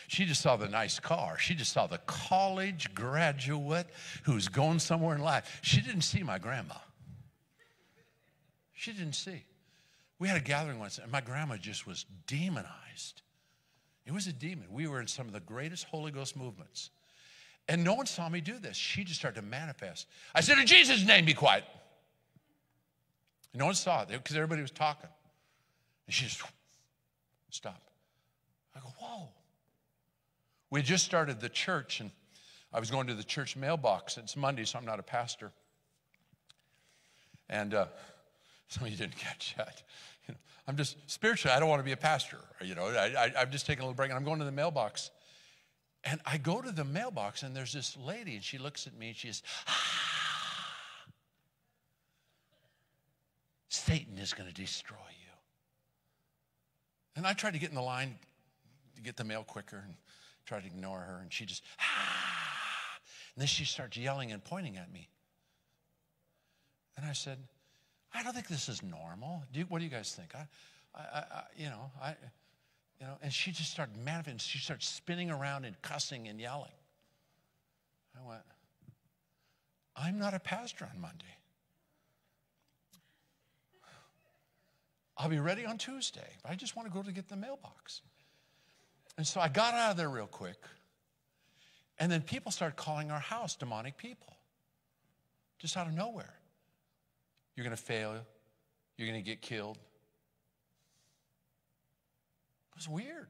She just saw the nice car. She just saw the college graduate who's going somewhere in life. She didn't see my grandma. She didn't see. We had a gathering once, and my grandma just was demonized. It was a demon. We were in some of the greatest Holy Ghost movements. And no one saw me do this. She just started to manifest. I said, In Jesus' name, be quiet. And no one saw it because everybody was talking. And she just stopped. I go, Whoa. We had just started the church, and I was going to the church mailbox. It's Monday, so I'm not a pastor. And uh, <laughs> some of you didn't catch that. <laughs> I'm just spiritually, I don't want to be a pastor. You know, I, am just taking a little break and I'm going to the mailbox. And I go to the mailbox and there's this lady and she looks at me and she says, ah, Satan is going to destroy you. And I tried to get in the line to get the mail quicker and try to ignore her. And she just, ah. And then she starts yelling and pointing at me. And I said, I don't think this is normal. Do you, what do you guys think? I, I, I, you know, I, you know, and she just started manifesting. She started spinning around and cussing and yelling. I went, I'm not a pastor on Monday. I'll be ready on Tuesday. but I just want to go to get the mailbox. And so I got out of there real quick. And then people started calling our house demonic people, just out of nowhere. You're going to fail. You're going to get killed. It was weird.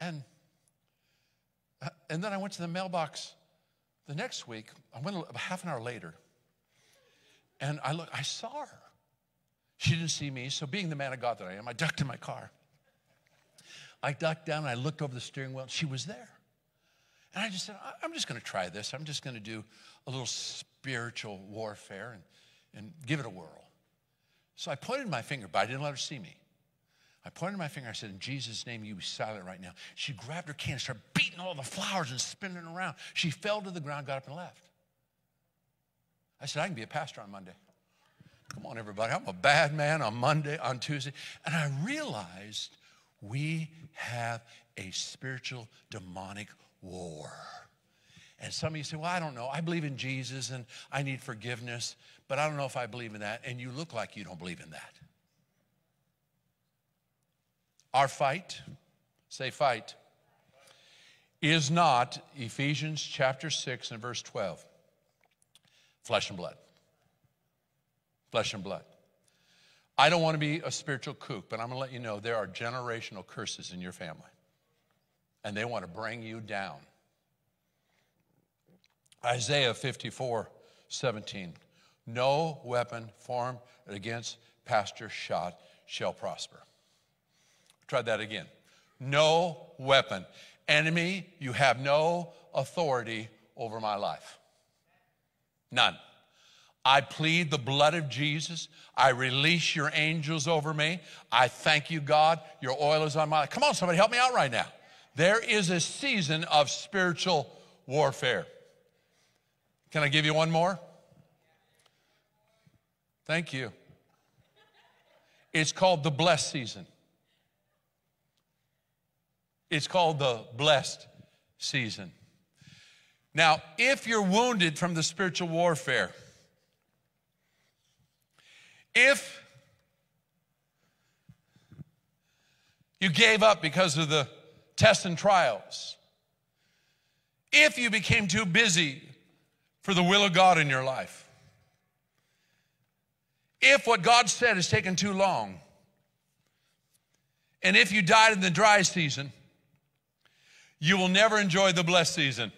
And, uh, and then I went to the mailbox the next week. I went a half an hour later. And I look, I saw her. She didn't see me, so being the man of God that I am, I ducked in my car. I ducked down and I looked over the steering wheel. She was there. And I just said, I'm just going to try this. I'm just going to do a little spiritual warfare. And and give it a whirl. So I pointed my finger, but I didn't let her see me. I pointed my finger. I said, In Jesus' name, you be silent right now. She grabbed her can and started beating all the flowers and spinning around. She fell to the ground, got up and left. I said, I can be a pastor on Monday. Come on, everybody. I'm a bad man on Monday, on Tuesday. And I realized we have a spiritual demonic war. And some of you say, Well, I don't know. I believe in Jesus and I need forgiveness, but I don't know if I believe in that. And you look like you don't believe in that. Our fight, say fight, is not Ephesians chapter 6 and verse 12 flesh and blood. Flesh and blood. I don't want to be a spiritual kook, but I'm going to let you know there are generational curses in your family, and they want to bring you down. Isaiah 54 17. No weapon formed against Pastor Schott shall prosper. Try that again. No weapon. Enemy, you have no authority over my life. None. I plead the blood of Jesus. I release your angels over me. I thank you, God. Your oil is on my life. Come on, somebody, help me out right now. There is a season of spiritual warfare. Can I give you one more? Thank you. It's called the blessed season. It's called the blessed season. Now, if you're wounded from the spiritual warfare, if you gave up because of the tests and trials, if you became too busy for the will of God in your life, if what God said has taken too long, and if you died in the dry season, you will never enjoy the blessed season.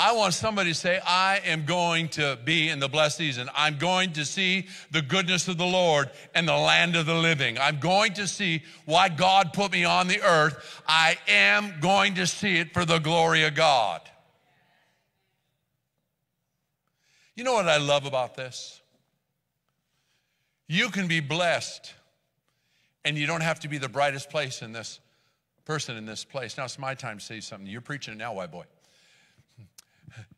I want somebody to say, I am going to be in the blessed season. I'm going to see the goodness of the Lord and the land of the living. I'm going to see why God put me on the earth. I am going to see it for the glory of God. You know what I love about this? You can be blessed, and you don't have to be the brightest place in this person in this place. Now it's my time to say something. You're preaching it now, white boy.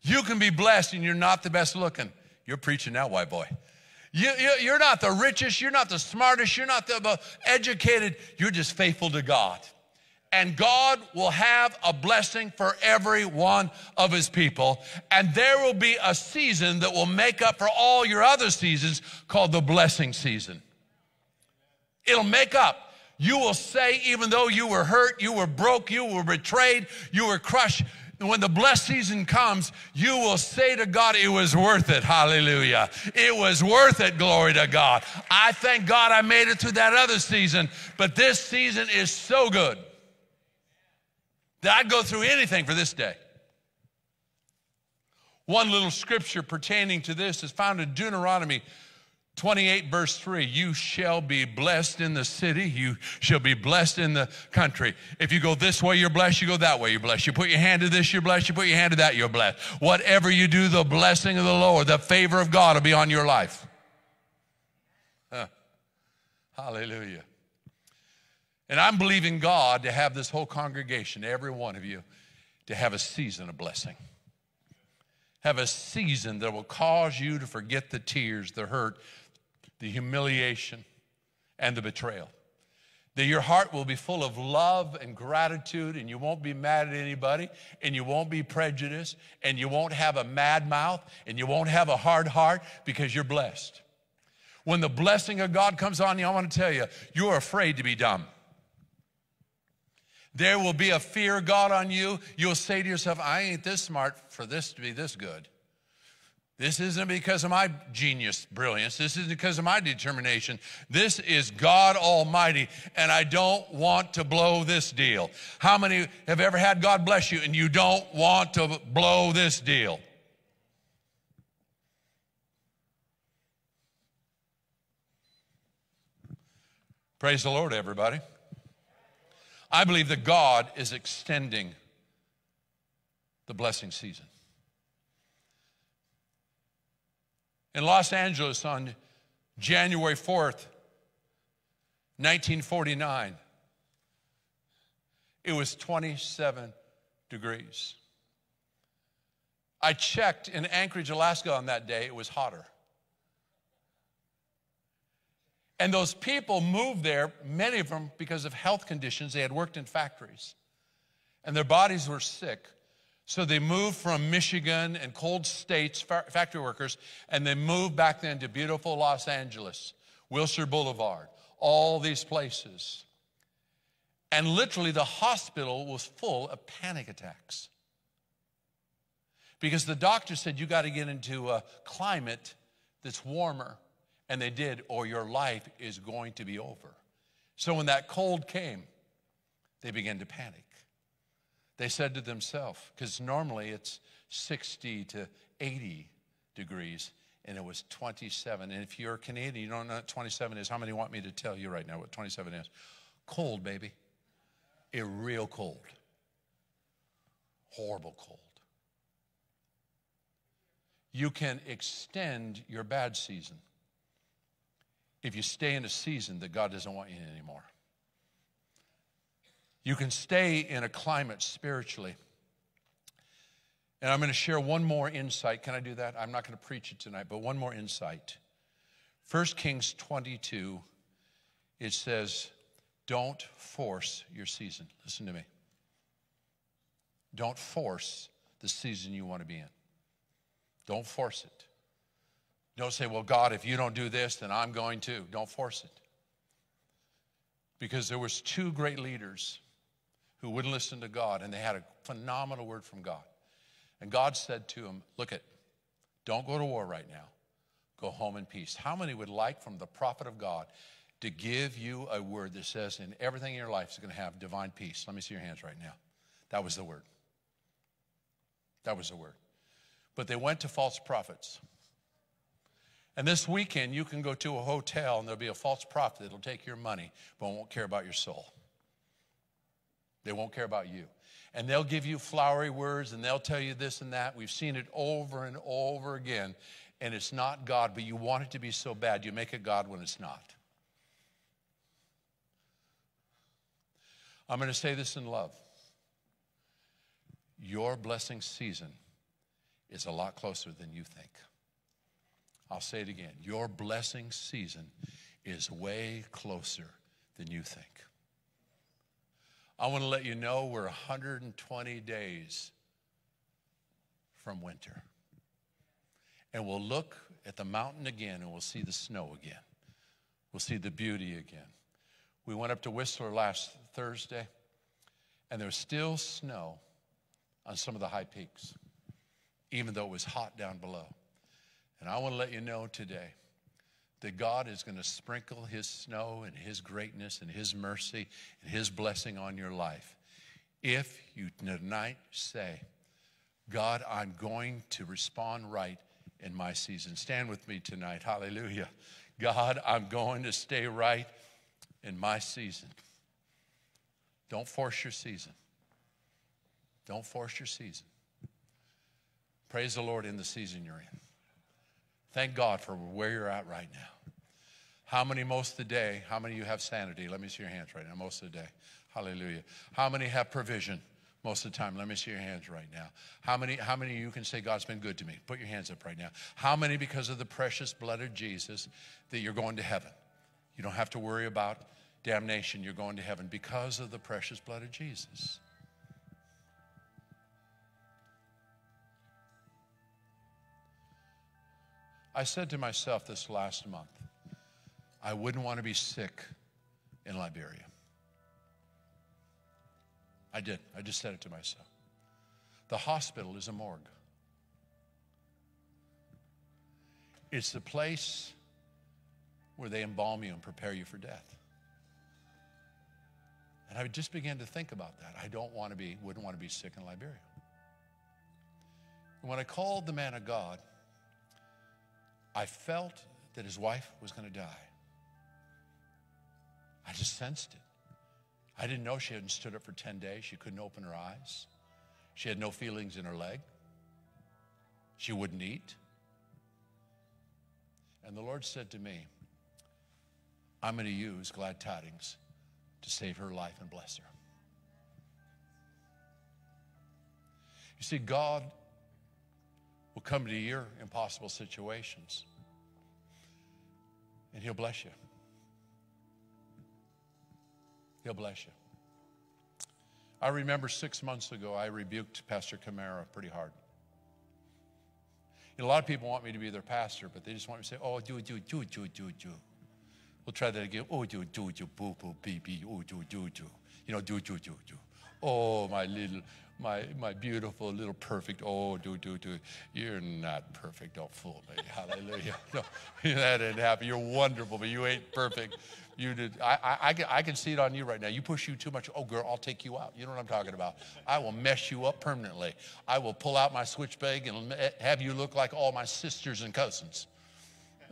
You can be blessed and you're not the best looking. You're preaching now, white boy. You, you, are not the richest, you're not the smartest, you're not the educated, you're just faithful to God. And God will have a blessing for every one of his people. And there will be a season that will make up for all your other seasons called the blessing season. It'll make up. You will say, even though you were hurt, you were broke, you were betrayed, you were crushed, when the blessed season comes, you will say to God, It was worth it. Hallelujah. It was worth it. Glory to God. I thank God I made it through that other season, but this season is so good that I'd go through anything for this day. One little scripture pertaining to this is found in Deuteronomy 28, verse 3 You shall be blessed in the city, you shall be blessed in the country. If you go this way, you're blessed. You go that way, you're blessed. You put your hand to this, you're blessed. You put your hand to that, you're blessed. Whatever you do, the blessing of the Lord, the favor of God will be on your life. Huh. Hallelujah. And I'm believing God to have this whole congregation, every one of you, to have a season of blessing have a season that will cause you to forget the tears, the hurt, the humiliation, and the betrayal. That your heart will be full of love and gratitude, and you won't be mad at anybody, and you won't be prejudiced, and you won't have a mad mouth, and you won't have a hard heart because you're blessed. When the blessing of God comes on you, I want to tell you, you're afraid to be dumb. There will be a fear God on you. You'll say to yourself, I ain't this smart for this to be this good. This isn't because of my genius brilliance. This isn't because of my determination. This is God Almighty, and I don't want to blow this deal. How many have ever had God bless you and you don't want to blow this deal? Praise the Lord, everybody. I believe that God is extending the blessing season. in Los Angeles on January 4th, 1949. It was 27 degrees. I checked in Anchorage, Alaska on that day, it was hotter. And those people moved there, many of them because of health conditions. They had worked in factories and their bodies were sick. So they moved from Michigan and cold states, factory workers, and they moved back then to beautiful Los Angeles, Wilshire Boulevard, all these places. And literally, the hospital was full of panic attacks. Because the doctor said, You got to get into a climate that's warmer. And they did, or your life is going to be over. So when that cold came, they began to panic. They said to themselves, because normally it's 60 to 80 degrees, and it was 27. And if you're Canadian, you don't know what 27 is. How many want me to tell you right now what 27 is? Cold, baby. A real cold. Horrible cold. You can extend your bad season if you stay in a season that God doesn't want you in anymore. You can stay in a climate spiritually. And I'm going to share one more insight. Can I do that? I'm not going to preach it tonight, but one more insight. 1 Kings 22, it says, Don't force your season. Listen to me. Don't force the season you want to be in. Don't force it. Don't say, well, God, if you don't do this, then I'm going to. Don't force it. Because there was two great leaders who wouldn't listen to God, and they had a phenomenal word from God. And God said to him, look at, don't go to war right now. Go home in peace. How many would like from the prophet of God to give you a word that says in everything in your life is going to have divine peace? Let me see your hands right now. That was the word. That was the word. But they went to false prophets. And this weekend, you can go to a hotel and there'll be a false prophet that'll take your money, but won't care about your soul. They won't care about you. And they'll give you flowery words and they'll tell you this and that. We've seen it over and over again. And it's not God, but you want it to be so bad, you make it God when it's not. I'm going to say this in love. Your blessing season is a lot closer than you think. I'll say it again. Your blessing season is way closer than you think. I want to let you know we're 120 days from winter. And we'll look at the mountain again and we'll see the snow again. We'll see the beauty again. We went up to Whistler last Thursday, and there's still snow on some of the high peaks, even though it was hot down below. And I want to let you know today that God is going to sprinkle His snow and His greatness and His mercy and His blessing on your life. If you tonight say, God, I'm going to respond right in my season. Stand with me tonight. Hallelujah. God, I'm going to stay right in my season. Don't force your season. Don't force your season. Praise the Lord in the season you're in. Thank God for where you're at right now. How many most of the day, how many of you have sanity? Let me see your hands right now, most of the day. Hallelujah. How many have provision? Most of the time, let me see your hands right now. How many, how many of you can say, God's been good to me? Put your hands up right now. How many, because of the precious blood of Jesus, that you're going to heaven? You don't have to worry about damnation. You're going to heaven because of the precious blood of Jesus. I said to myself this last month, I wouldn't want to be sick in Liberia. I did. I just said it to myself. The hospital is a morgue. It's the place where they embalm you and prepare you for death. And I just began to think about that. I don't want to be, wouldn't want to be sick in Liberia. And when I called the man of God, I felt that his wife was going to die. I just sensed it. I didn't know she hadn't stood up for 10 days. She couldn't open her eyes. She had no feelings in her leg. She wouldn't eat. And the Lord said to me, I'm going to use glad tidings to save her life and bless her. You see, God will come to your impossible situations and He'll bless you. He'll bless you. I remember six months ago, I rebuked Pastor Camara pretty hard. You know, a lot of people want me to be their pastor, but they just want me to say, oh, do, do, do, do, do, do. We'll try that again. Oh, do, do, do, boo, boo, bee, bee, oh, do, do, do. You know, do, do, do, do. Oh, my little, my, my beautiful little perfect. Oh, do, do, do. You're not perfect. Don't fool me. <laughs> Hallelujah. No, that didn't happen. You're wonderful, but you ain't perfect. You did. I, I, I, can, I can see it on you right now. You push you too much. Oh, girl, I'll take you out. You know what I'm talking about. I will mess you up permanently. I will pull out my switchblade and have you look like all my sisters and cousins.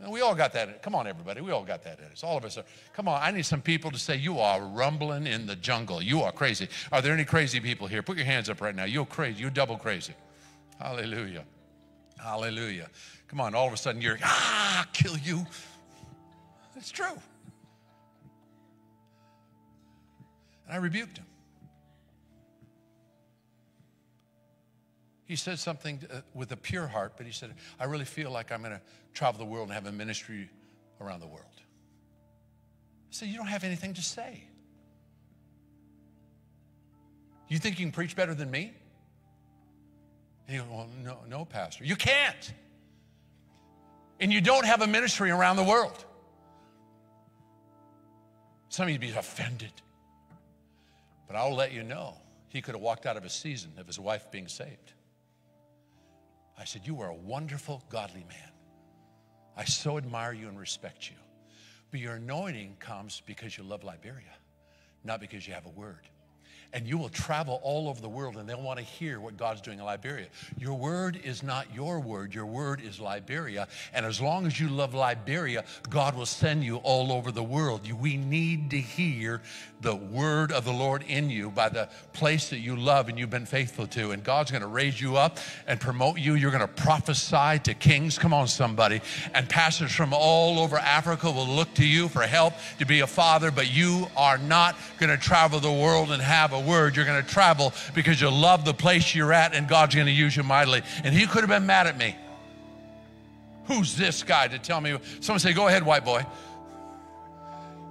We all got that. Come on, everybody. We all got that in us. All of us are. Come on. I need some people to say, You are rumbling in the jungle. You are crazy. Are there any crazy people here? Put your hands up right now. You're crazy. You're double crazy. Hallelujah. Hallelujah. Come on. All of a sudden, you're, Ah, kill you. It's true. And I rebuked him. He said something uh, with a pure heart, but he said, I really feel like I'm going to travel the world and have a ministry around the world. I said, You don't have anything to say. You think you can preach better than me? And he goes, Well, no, no, Pastor. You can't. And you don't have a ministry around the world. Some of you'd be offended. But I'll let you know, he could have walked out of a season of his wife being saved. I said, You are a wonderful, godly man. I so admire you and respect you. But your anointing comes because you love Liberia, not because you have a word and you will travel all over the world and they'll want to hear what God's doing in Liberia. Your word is not your word, your word is Liberia. And as long as you love Liberia, God will send you all over the world. We need to hear the word of the Lord in you by the place that you love and you've been faithful to. And God's going to raise you up and promote you. You're going to prophesy to kings. Come on, somebody. And pastors from all over Africa will look to you for help to be a father, but you are not going to travel the world and have a word. You're going to travel because you love the place you're at, and God's going to use you mightily. And he could have been mad at me. Who's this guy to tell me? Someone say, Go ahead, white boy.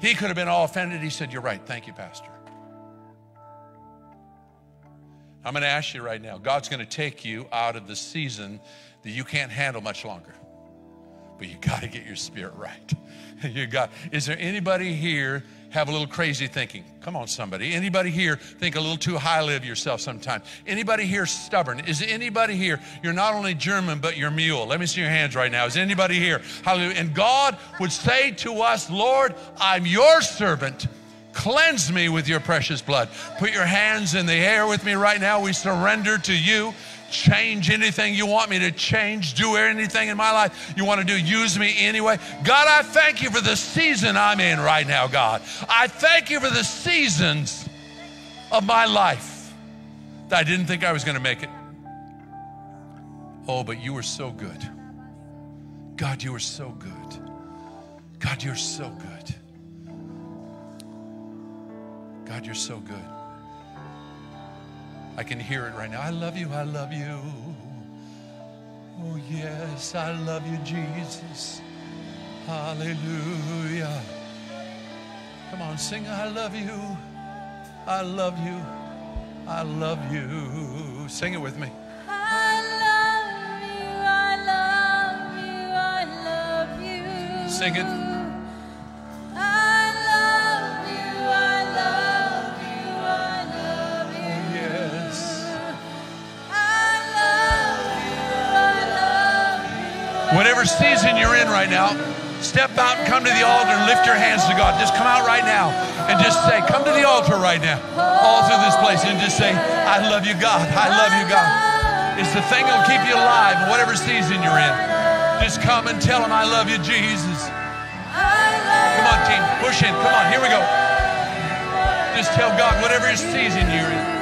He could have been all offended. He said, You're right. Thank you, Pastor. I'm going to ask you right now God's going to take you out of the season that you can't handle much longer. But you got to get your spirit right. <laughs> you got, is there anybody here have a little crazy thinking. Come on, somebody. Anybody here think a little too highly of yourself sometimes? Anybody here stubborn? Is anybody here, you're not only German, but you're mule? Let me see your hands right now. Is anybody here? Hallelujah. And God would say to us, Lord, I'm your servant. Cleanse me with your precious blood. Put your hands in the air with me right now. We surrender to you change anything you want me to change, do anything in my life you want to do, use me anyway. God, I thank you for the season I'm in right now, God. I thank you for the seasons of my life that I didn't think I was going to make it. Oh, but you were so good. God, you were so good. God, you're so good. God, you're so good. I can hear it right now. I love you. I love you. Oh, yes, I love you, Jesus. Hallelujah. Come on, sing, I love you. I love you. I love you. Sing it with me. I love you, I love you, I love you. Sing it. Whatever season you're in right now, step out and come to the altar and lift your hands to God. Just come out right now and just say, Come to the altar right now, all through this place, and just say, I love you, God. I love you, God. It's the thing that'll keep you alive, whatever season you're in. Just come and tell Him, I love you, Jesus. Come on, team. Push in. Come on. Here we go. Just tell God whatever season you're in.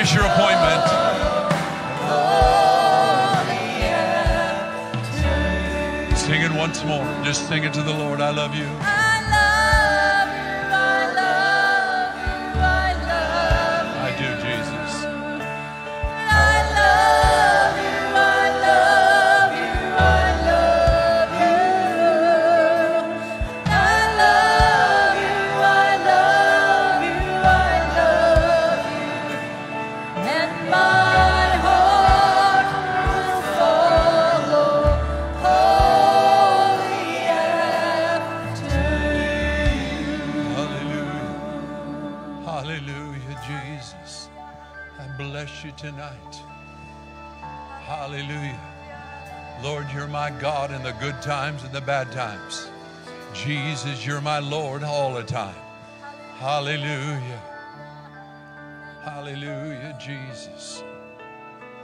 Miss your appointment. Sing it once more. Just sing it to the Lord. I love you. Tonight. Hallelujah. Lord, you're my God in the good times and the bad times. Jesus, you're my Lord all the time. Hallelujah. Hallelujah, Jesus.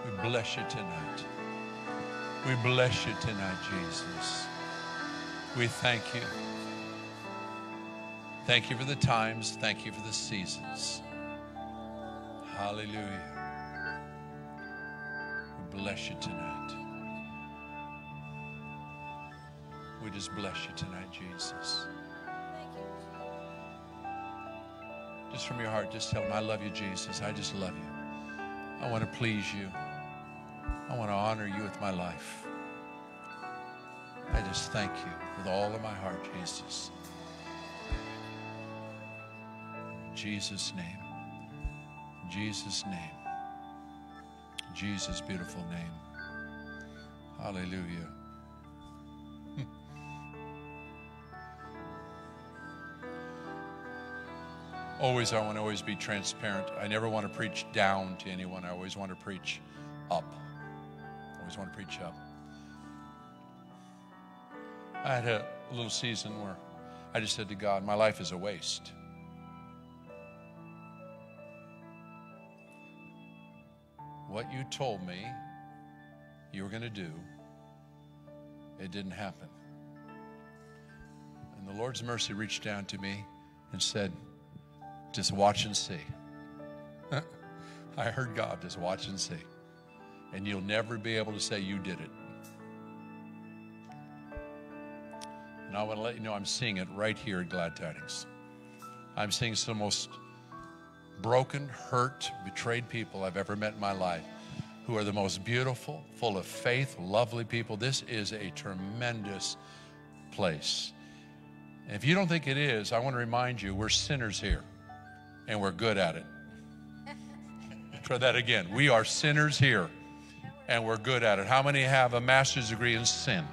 We bless you tonight. We bless you tonight, Jesus. We thank you. Thank you for the times. Thank you for the seasons. Hallelujah. Bless you tonight. We just bless you tonight, Jesus. Just from your heart, just tell him, I love you, Jesus. I just love you. I want to please you. I want to honor you with my life. I just thank you with all of my heart, Jesus. In Jesus' name. In Jesus' name. Jesus' beautiful name. Hallelujah. <laughs> always, I want to always be transparent. I never want to preach down to anyone. I always want to preach up. I always want to preach up. I had a little season where I just said to God, my life is a waste. What you told me you were going to do, it didn't happen. And the Lord's mercy reached down to me and said, just watch and see. <laughs> I heard God, just watch and see. And you'll never be able to say you did it. And I want to let you know I'm seeing it right here at Glad Tidings. I'm seeing some most broken, hurt, betrayed people I've ever met in my life who are the most beautiful, full of faith, lovely people. This is a tremendous place. If you don't think it is, I want to remind you we're sinners here and we're good at it. <laughs> Try that again. We are sinners here and we're good at it. How many have a master's degree in sin?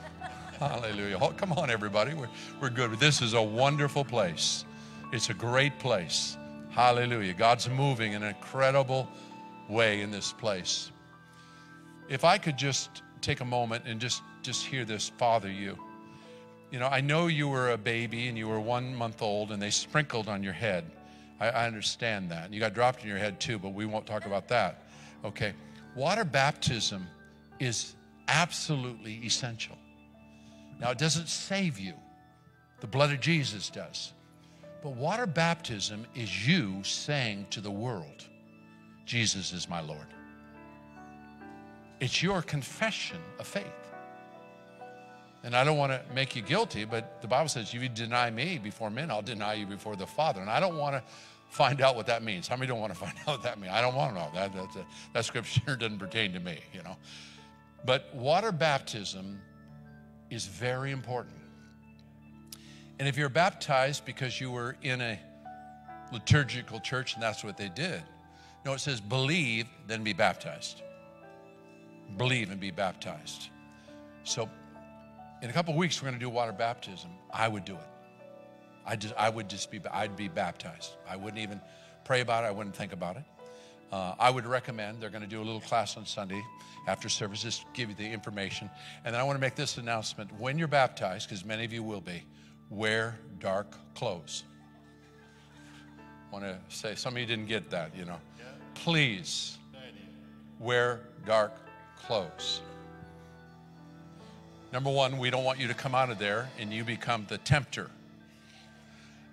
<laughs> Hallelujah. Oh, come on, everybody. We're, we're good. This is a wonderful place. It's a great place. Hallelujah. God's moving in an incredible way in this place. If I could just take a moment and just, just hear this father you. You know, I know you were a baby and you were one month old and they sprinkled on your head. I, I understand that. And you got dropped in your head too, but we won't talk about that. Okay. Water baptism is absolutely essential. Now, it doesn't save you, the blood of Jesus does. But water baptism is you saying to the world, Jesus is my Lord. It's your confession of faith. And I don't want to make you guilty, but the Bible says, if you deny me before men, I'll deny you before the Father. And I don't want to find out what that means. How many don't want to <laughs> find out what that means? I don't want to know. That, that, that, that scripture <laughs> doesn't pertain to me, you know. But water baptism is very important. And if you're baptized because you were in a liturgical church and that's what they did, no, it says believe, then be baptized. Believe and be baptized. So in a couple weeks, we're going to do water baptism. I would do it. I just, I would just be, I'd be baptized. I wouldn't even pray about it. I wouldn't think about it. Uh, I would recommend they're going to do a little class on Sunday after service, just give you the information. And then I want to make this announcement. When you're baptized, because many of you will be, wear dark clothes. I want to say, some of you didn't get that, you know. Please wear dark clothes. Number one, we don't want you to come out of there and you become the tempter.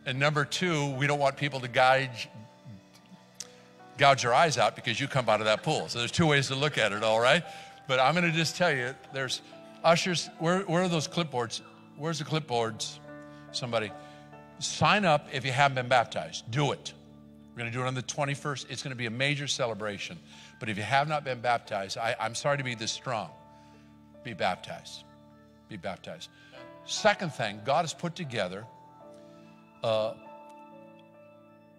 And number two, we don't want people to guide, gouge your eyes out because you come out of that pool. So there's two ways to look at it, all right? But I'm going to just tell you there's ushers, where, where are those clipboards? Where's the clipboards? Somebody. Sign up if you haven't been baptized. Do it. We're going to do it on the 21st. It's going to be a major celebration. But if you have not been baptized, I, I'm sorry to be this strong. Be baptized. Be baptized. Second thing, God has put together uh,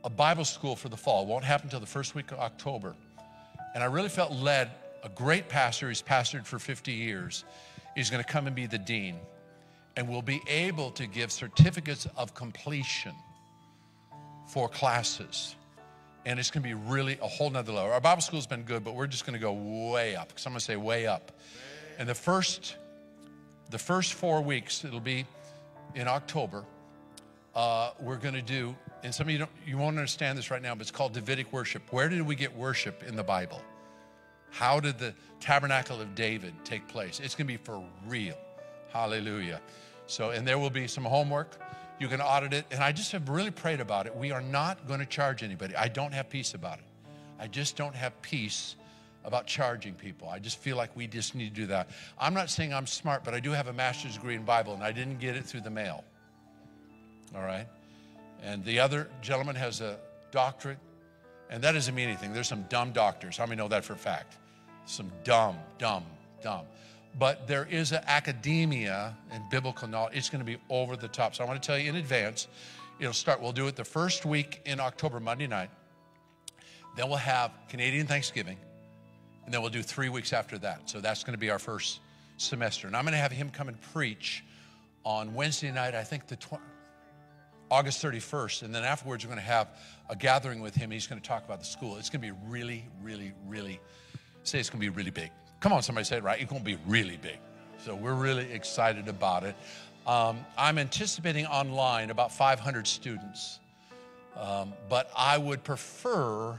a Bible school for the fall. It won't happen until the first week of October. And I really felt led, a great pastor, he's pastored for 50 years, is going to come and be the dean. And we'll be able to give certificates of completion for classes. And it's going to be really a whole nother level. Our Bible school's been good, but we're just going to go way up. Because I'm going to say way up. And the first, the first four weeks, it'll be in October. Uh, we're going to do, and some of you don't, you won't understand this right now, but it's called Davidic worship. Where did we get worship in the Bible? How did the tabernacle of David take place? It's going to be for real. Hallelujah. So, and there will be some homework. You can audit it. And I just have really prayed about it. We are not going to charge anybody. I don't have peace about it. I just don't have peace about charging people. I just feel like we just need to do that. I'm not saying I'm smart, but I do have a master's degree in Bible, and I didn't get it through the mail. All right? And the other gentleman has a doctorate, and that doesn't mean anything. There's some dumb doctors. How many know that for a fact? Some dumb, dumb, dumb. But there is an academia and biblical knowledge. It's going to be over the top. So I want to tell you in advance, it'll start. We'll do it the first week in October, Monday night. Then we'll have Canadian Thanksgiving. And then we'll do three weeks after that. So that's going to be our first semester. And I'm going to have him come and preach on Wednesday night, I think the tw- August 31st. And then afterwards, we're going to have a gathering with him. He's going to talk about the school. It's going to be really, really, really, say it's going to be really big. Come on, somebody say it right. It's going to be really big. So we're really excited about it. Um, I'm anticipating online about 500 students. Um, but I would prefer,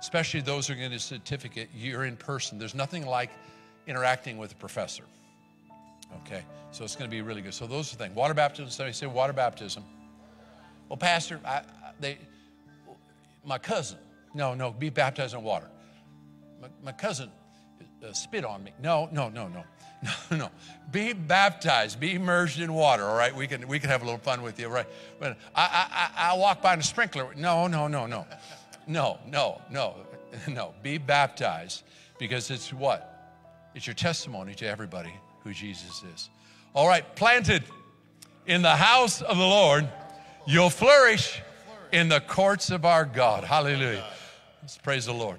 especially those who are getting a certificate, you're in person. There's nothing like interacting with a professor. Okay, so it's going to be really good. So those are the things. Water baptism. Somebody say water baptism. Well, Pastor, I, I, they, my cousin. No, no, be baptized in water. My, my cousin uh, spit on me. No, no, no, no, <laughs> no, no. Be baptized. Be immersed in water. All right, we can we can have a little fun with you, right? But I I I walk by in a sprinkler. No, no, no, no, no, no, no, <laughs> no. Be baptized because it's what? It's your testimony to everybody who Jesus is. All right, planted in the house of the Lord, you'll flourish in the courts of our God. Hallelujah. Let's praise the Lord.